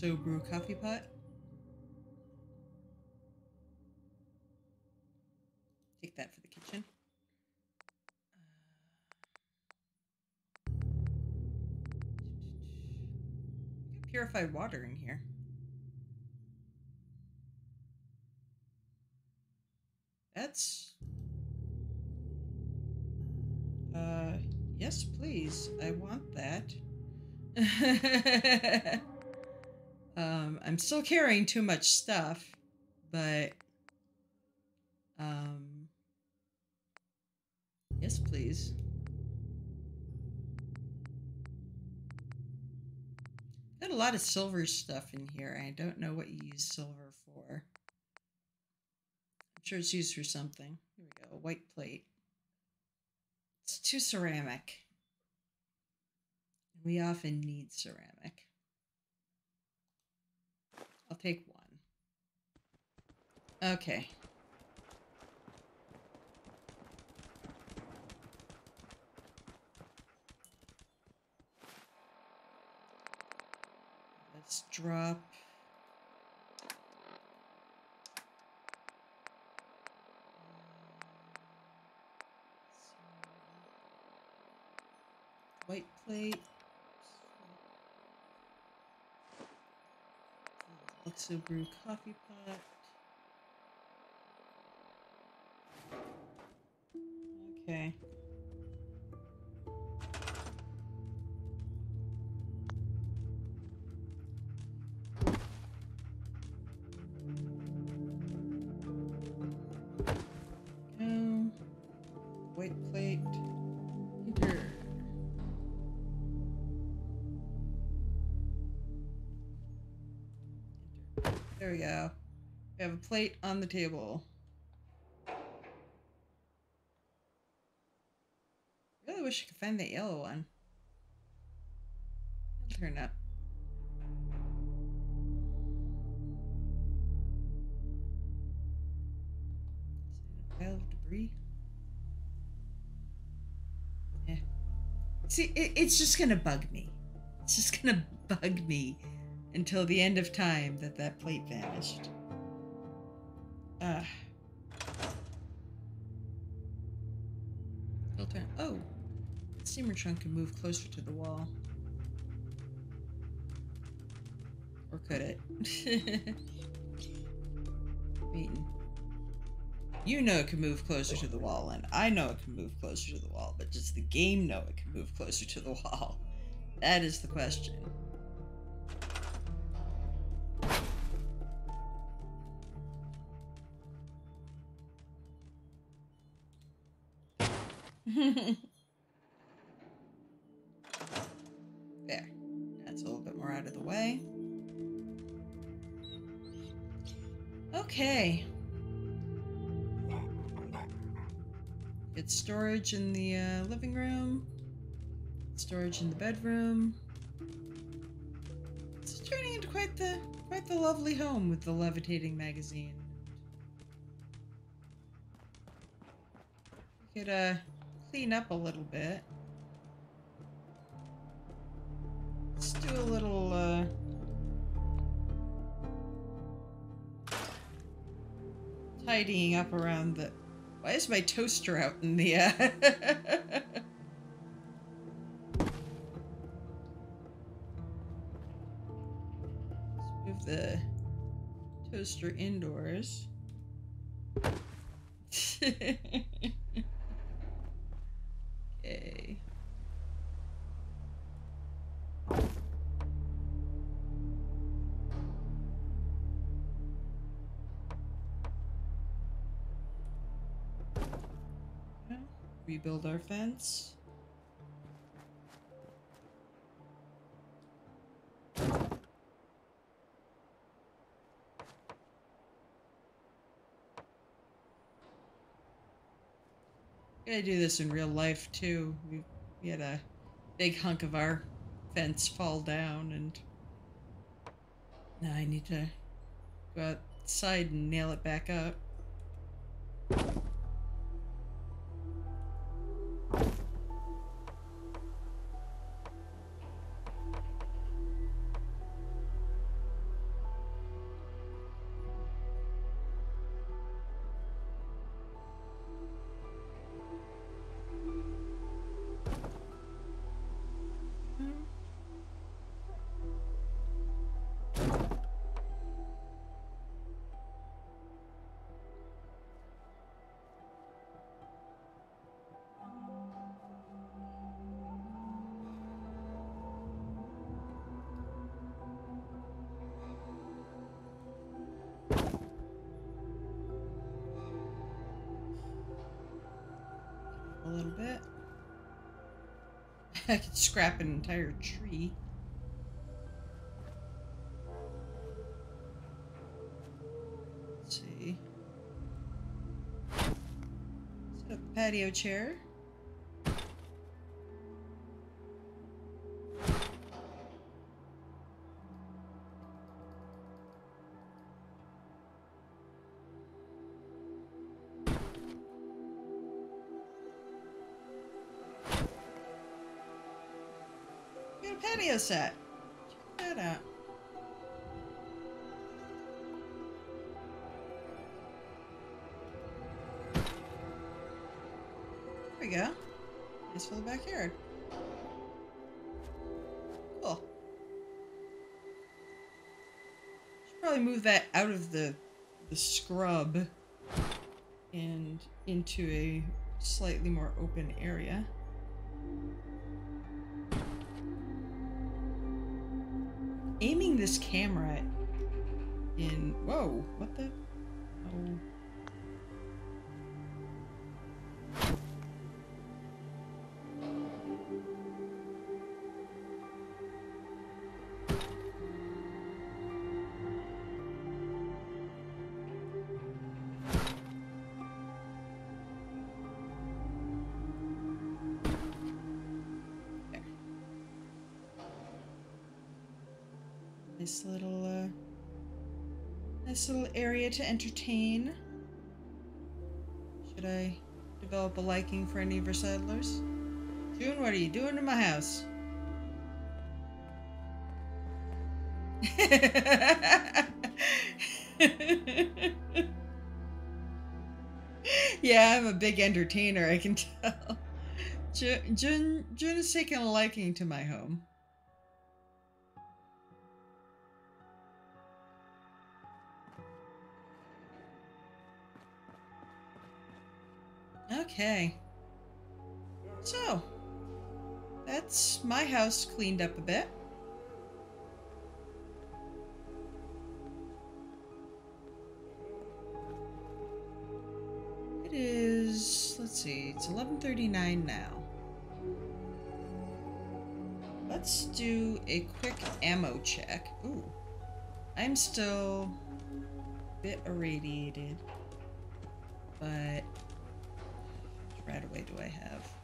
Luxo brew coffee pot. Take that for the kitchen. Uh, purified water in here. That's. Uh, yes, please. I want that. still carrying too much stuff, but. Um. Yes, please. Got a lot of silver stuff in here. I don't know what you use silver for. I'm sure it's used for something. Here we go. A white plate. It's too ceramic. We often need ceramic. Take one. Okay. Let's drop. White plate. Luxo brew coffee pot. There we go. We have a plate on the table. I really wish I could find that yellow one. It'll turn up. Pile of debris? Yeah. See, it, it's just gonna bug me. It's just gonna bug me until the end of time that that plate vanished. Ah. Filter. Oh, the steamer trunk can move closer to the wall. Or could it? Waiting. You know it can move closer to the wall, and I know it can move closer to the wall, but does the game know it can move closer to the wall? That is the question. there. That's a little bit more out of the way. Okay. Get storage in the uh, living room. Storage in the bedroom. It's turning into quite the quite the lovely home with the levitating magazine. We could uh clean up a little bit. Let's do a little uh tidying up around the why is my toaster out in the uh move the toaster indoors. Rebuild our fence. Gotta do this in real life too. We, we had a big hunk of our fence fall down, and now I need to go outside and nail it back up. Scrap an entire tree. Let's see. The patio chair. Got a patio set. Check that out. There we go. Nice for the backyard. Cool. Should probably move that out of the the scrub and into a slightly more open area. This camera in whoa what the oh entertain. Should I develop a liking for any of her settlers? June, what are you doing in my house? yeah, I'm a big entertainer, I can tell. June, June, has taken a liking to my home. Okay. So, that's my house cleaned up a bit. It is, let's see, it's 11:39 now. Let's do a quick ammo check. Ooh. I'm still a bit irradiated. But do I have?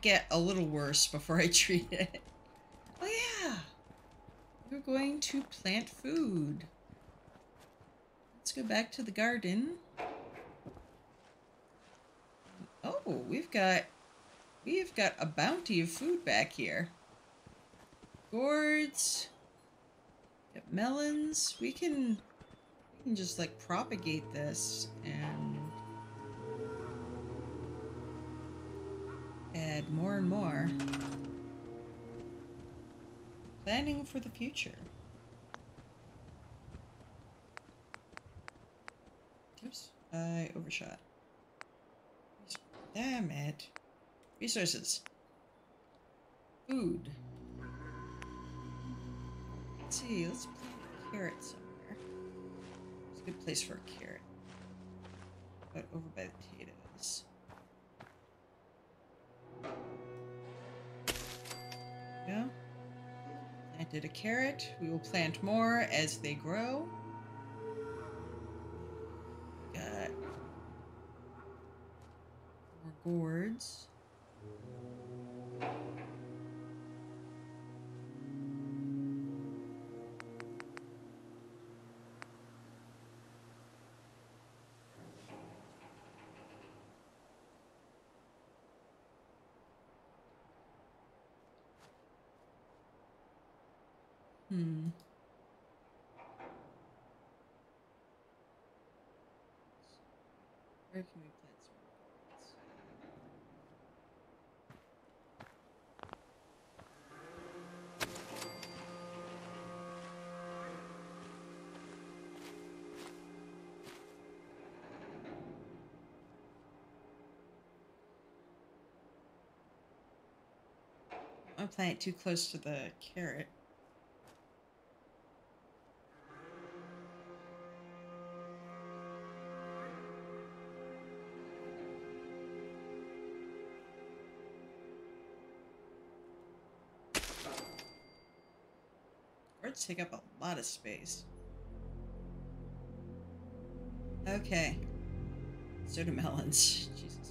Get a little worse before I treat it. Oh yeah! We're going to plant food. Let's go back to the garden. Oh, we've got we've got a bounty of food back here. Gourds. Got melons. We can we can just like propagate this and more and more. Planning for the future. Oops, I overshot. Damn it. Resources. Food. Let's see, let's plant a carrot somewhere. It's a good place for a carrot. But over by the potatoes. Yeah. Planted a carrot. We will plant more as they grow. Got more gourds. I plant it too close to the carrot. Gourds take up a lot of space. Okay. So Soda melons. Jesus.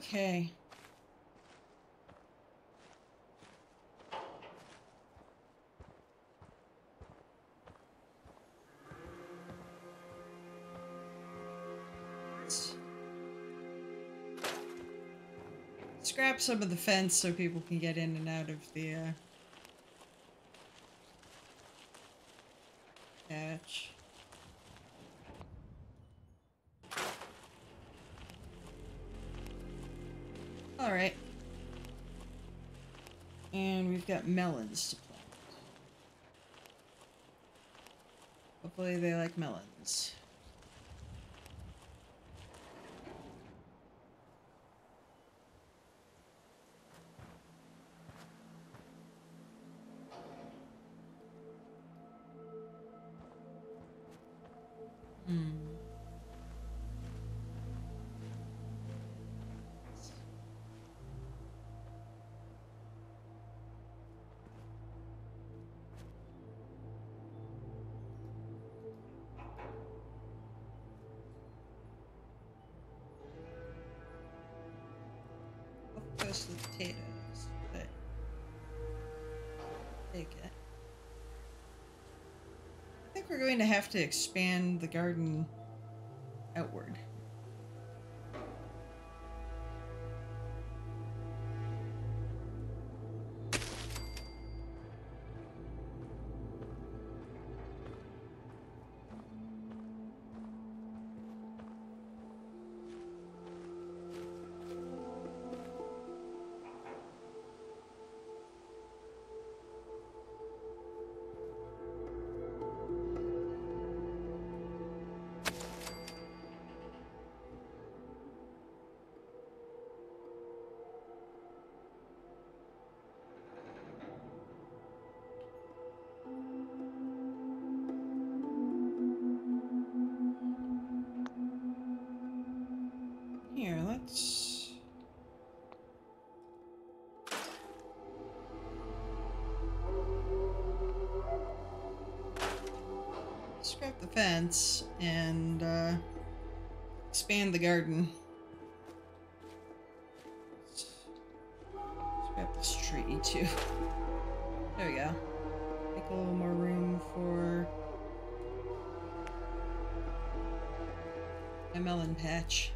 Okay. Scrap some of the fence so people can get in and out of the uh, got melons to plant. Hopefully they like melons. Going to have to expand the garden fence and uh, expand the garden. Scrap this tree too. There we go. Make a little more room for my melon patch.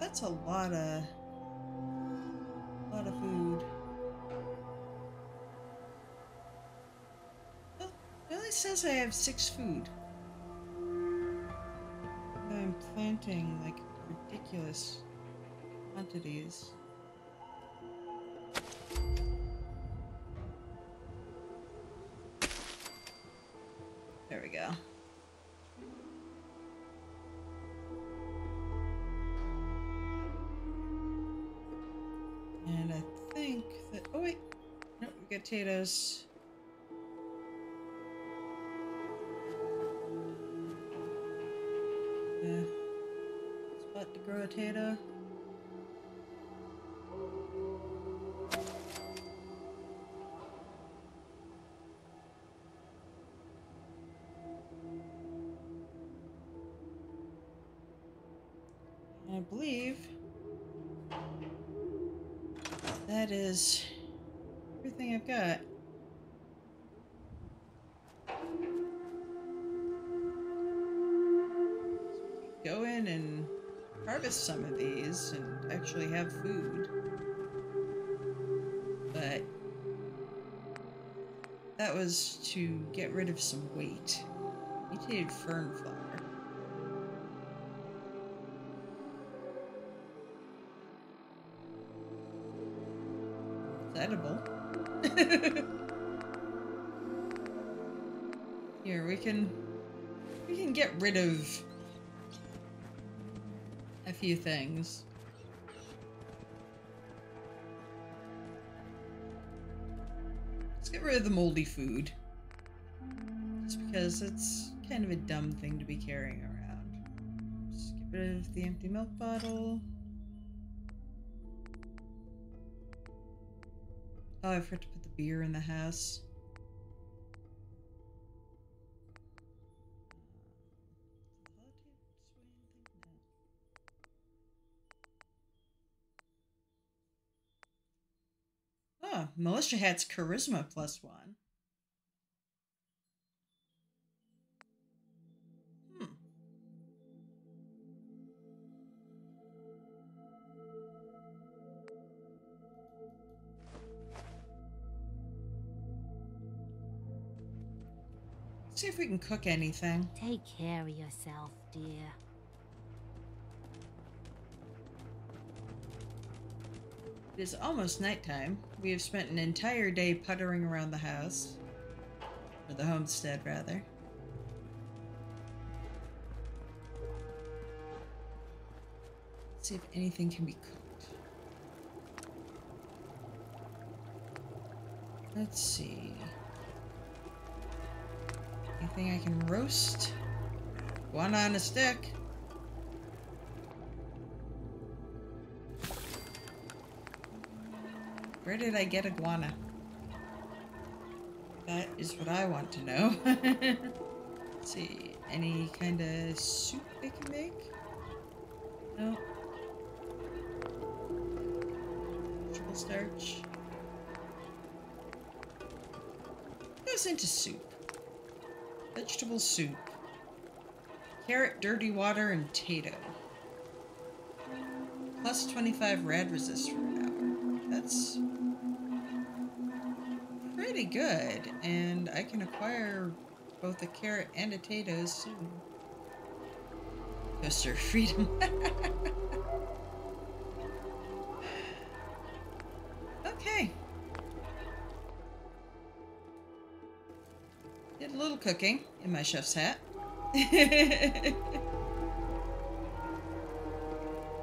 That's a lot of lot of food. Well, it only says I have six food. I'm planting like ridiculous quantities. Potatoes. Uh, spot to grow a potato. I believe that is everything Go in and harvest some of these and actually have food. But that was to get rid of some weight. Mutated fern flower. Few things. Let's get rid of the moldy food. Just because it's kind of a dumb thing to be carrying around. Just get rid of the empty milk bottle. Oh, I forgot to put the beer in the house. Militia Hat's charisma plus one. Hmm. See if we can cook anything. Take care of yourself, dear. It is almost nighttime. We have spent an entire day puttering around the house. Or the homestead, rather. See if anything can be cooked. Let's see. Anything I can roast? One on a stick. Where did I get iguana? That is what I want to know. Let's see, any kind of soup they can make? No. Triple starch. Goes into soup. Vegetable soup. Carrot, dirty water, and potato. Plus 25 rad resist for an hour. That's good. And I can acquire both a carrot and a potato soon. Of freedom. okay. Did a little cooking in my chef's hat.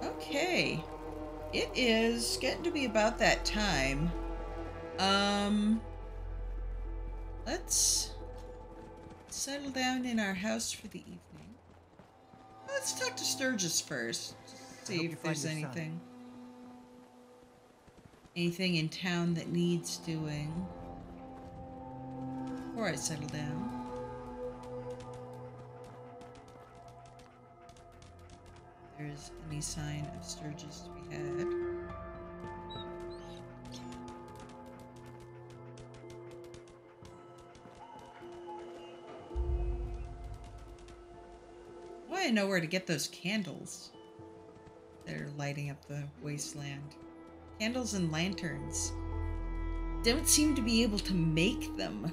okay. It is getting to be about that time. Um, let's settle down in our house for the evening. Let's talk to Sturgis first. See if there's your son. anything. Anything in town that needs doing. Before I settle down. There's any sign of Sturgis to be had. I know where to get those candles that are lighting up the wasteland. Candles and lanterns. Don't seem to be able to make them,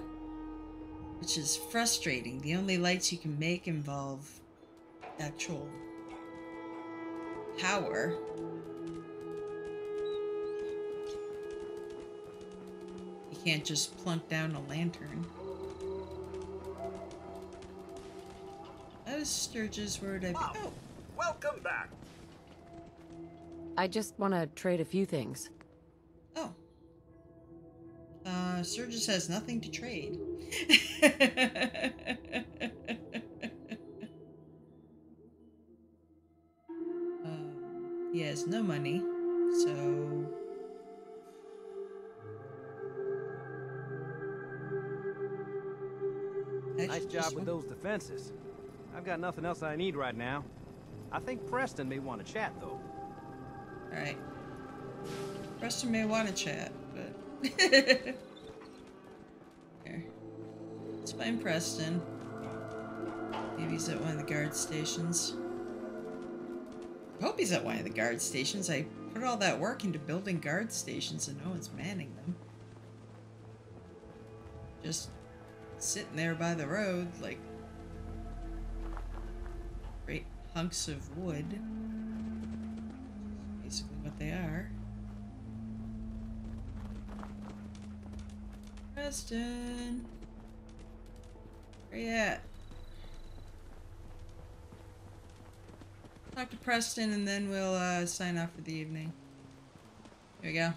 which is frustrating. The only lights you can make involve actual power. You can't just plunk down a lantern. That was Sturgis. Where I be? Oh, Welcome back. I just want to trade a few things. oh. Uh, Sturgis has nothing to trade. um, he has no money, so. Nice job with wa- those defenses. I've got nothing else I need right now. I think Preston may want to chat, though. Alright. Preston may want to chat, but. Here. Let's find Preston. Maybe he's at one of the guard stations. I hope he's at one of the guard stations. I put all that work into building guard stations and no one's manning them. Just sitting there by the road like hunks of wood basically what they are. Preston. Where you at? Talk to Preston and then we'll uh, sign off for the evening. Here we go.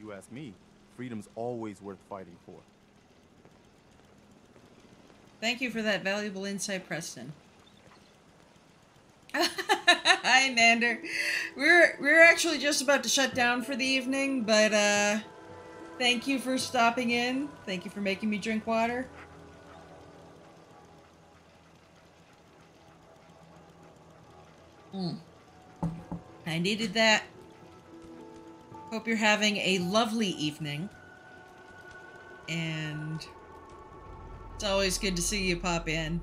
You ask me, freedom's always worth fighting for. Thank you for that valuable insight, Preston. Hi, Nander. We're we're actually just about to shut down for the evening, but uh thank you for stopping in. Thank you for making me drink water. Mm. I needed that. Hope you're having a lovely evening. And it's always good to see you pop in.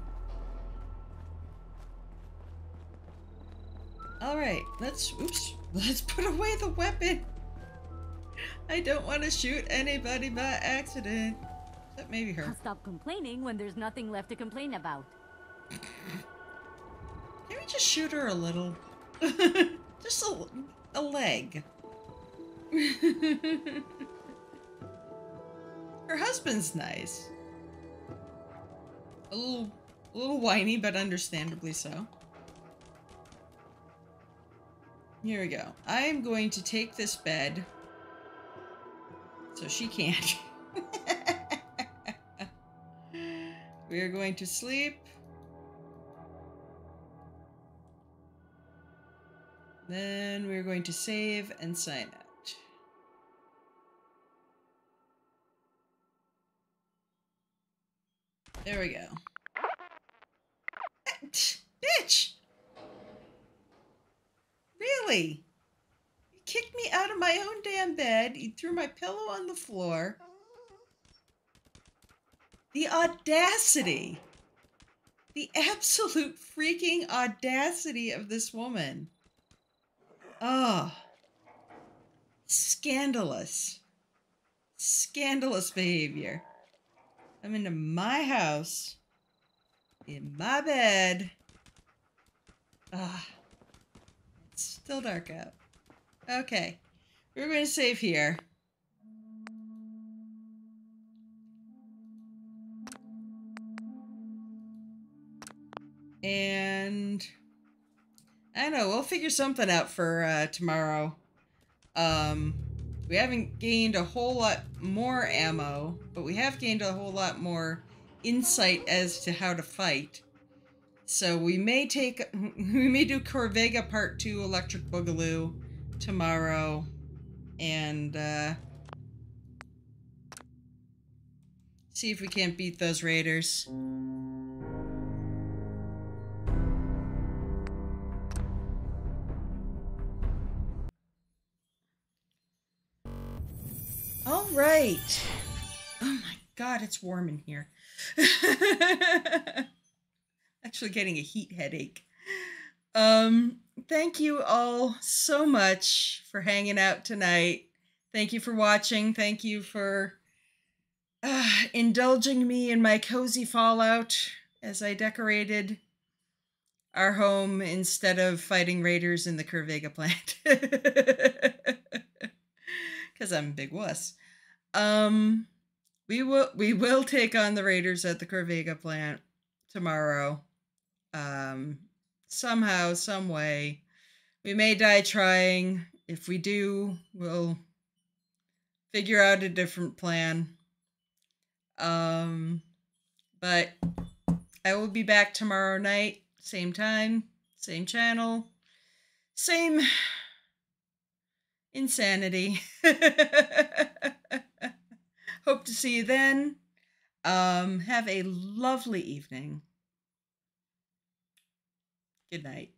All right, let's oops, let's put away the weapon. I don't want to shoot anybody by accident. Except maybe her. I'll stop complaining when there's nothing left to complain about. Can we just shoot her a little? just a, a leg. her husband's nice. A little, a little whiny, but understandably so. Here we go. I am going to take this bed so she can't. we are going to sleep. Then we're going to save and sign out. There we go. Bitch! Really? You kicked me out of my own damn bed. You threw my pillow on the floor. The audacity. The absolute freaking audacity of this woman. Oh. Scandalous. Scandalous behavior. I'm into my house. In my bed. Ah. Still dark out. Okay. We're going to save here. And I don't know, we'll figure something out for uh, tomorrow. Um, we haven't gained a whole lot more ammo, but we have gained a whole lot more insight as to how to fight. So we may take we may do Corvega Part 2 Electric Boogaloo tomorrow and uh see if we can't beat those raiders. All right. Oh my god, it's warm in here. Actually getting a heat headache. Um thank you all so much for hanging out tonight. Thank you for watching. Thank you for uh, indulging me in my cozy fallout as I decorated our home instead of fighting raiders in the Corvega plant. Cuz I'm a big wuss. Um we will we will take on the raiders at the Corvega plant tomorrow. Um somehow, some way. We may die trying. If we do, we'll figure out a different plan. Um, but I will be back tomorrow night, same time, same channel, same insanity. Hope to see you then. Um, have a lovely evening. Good night.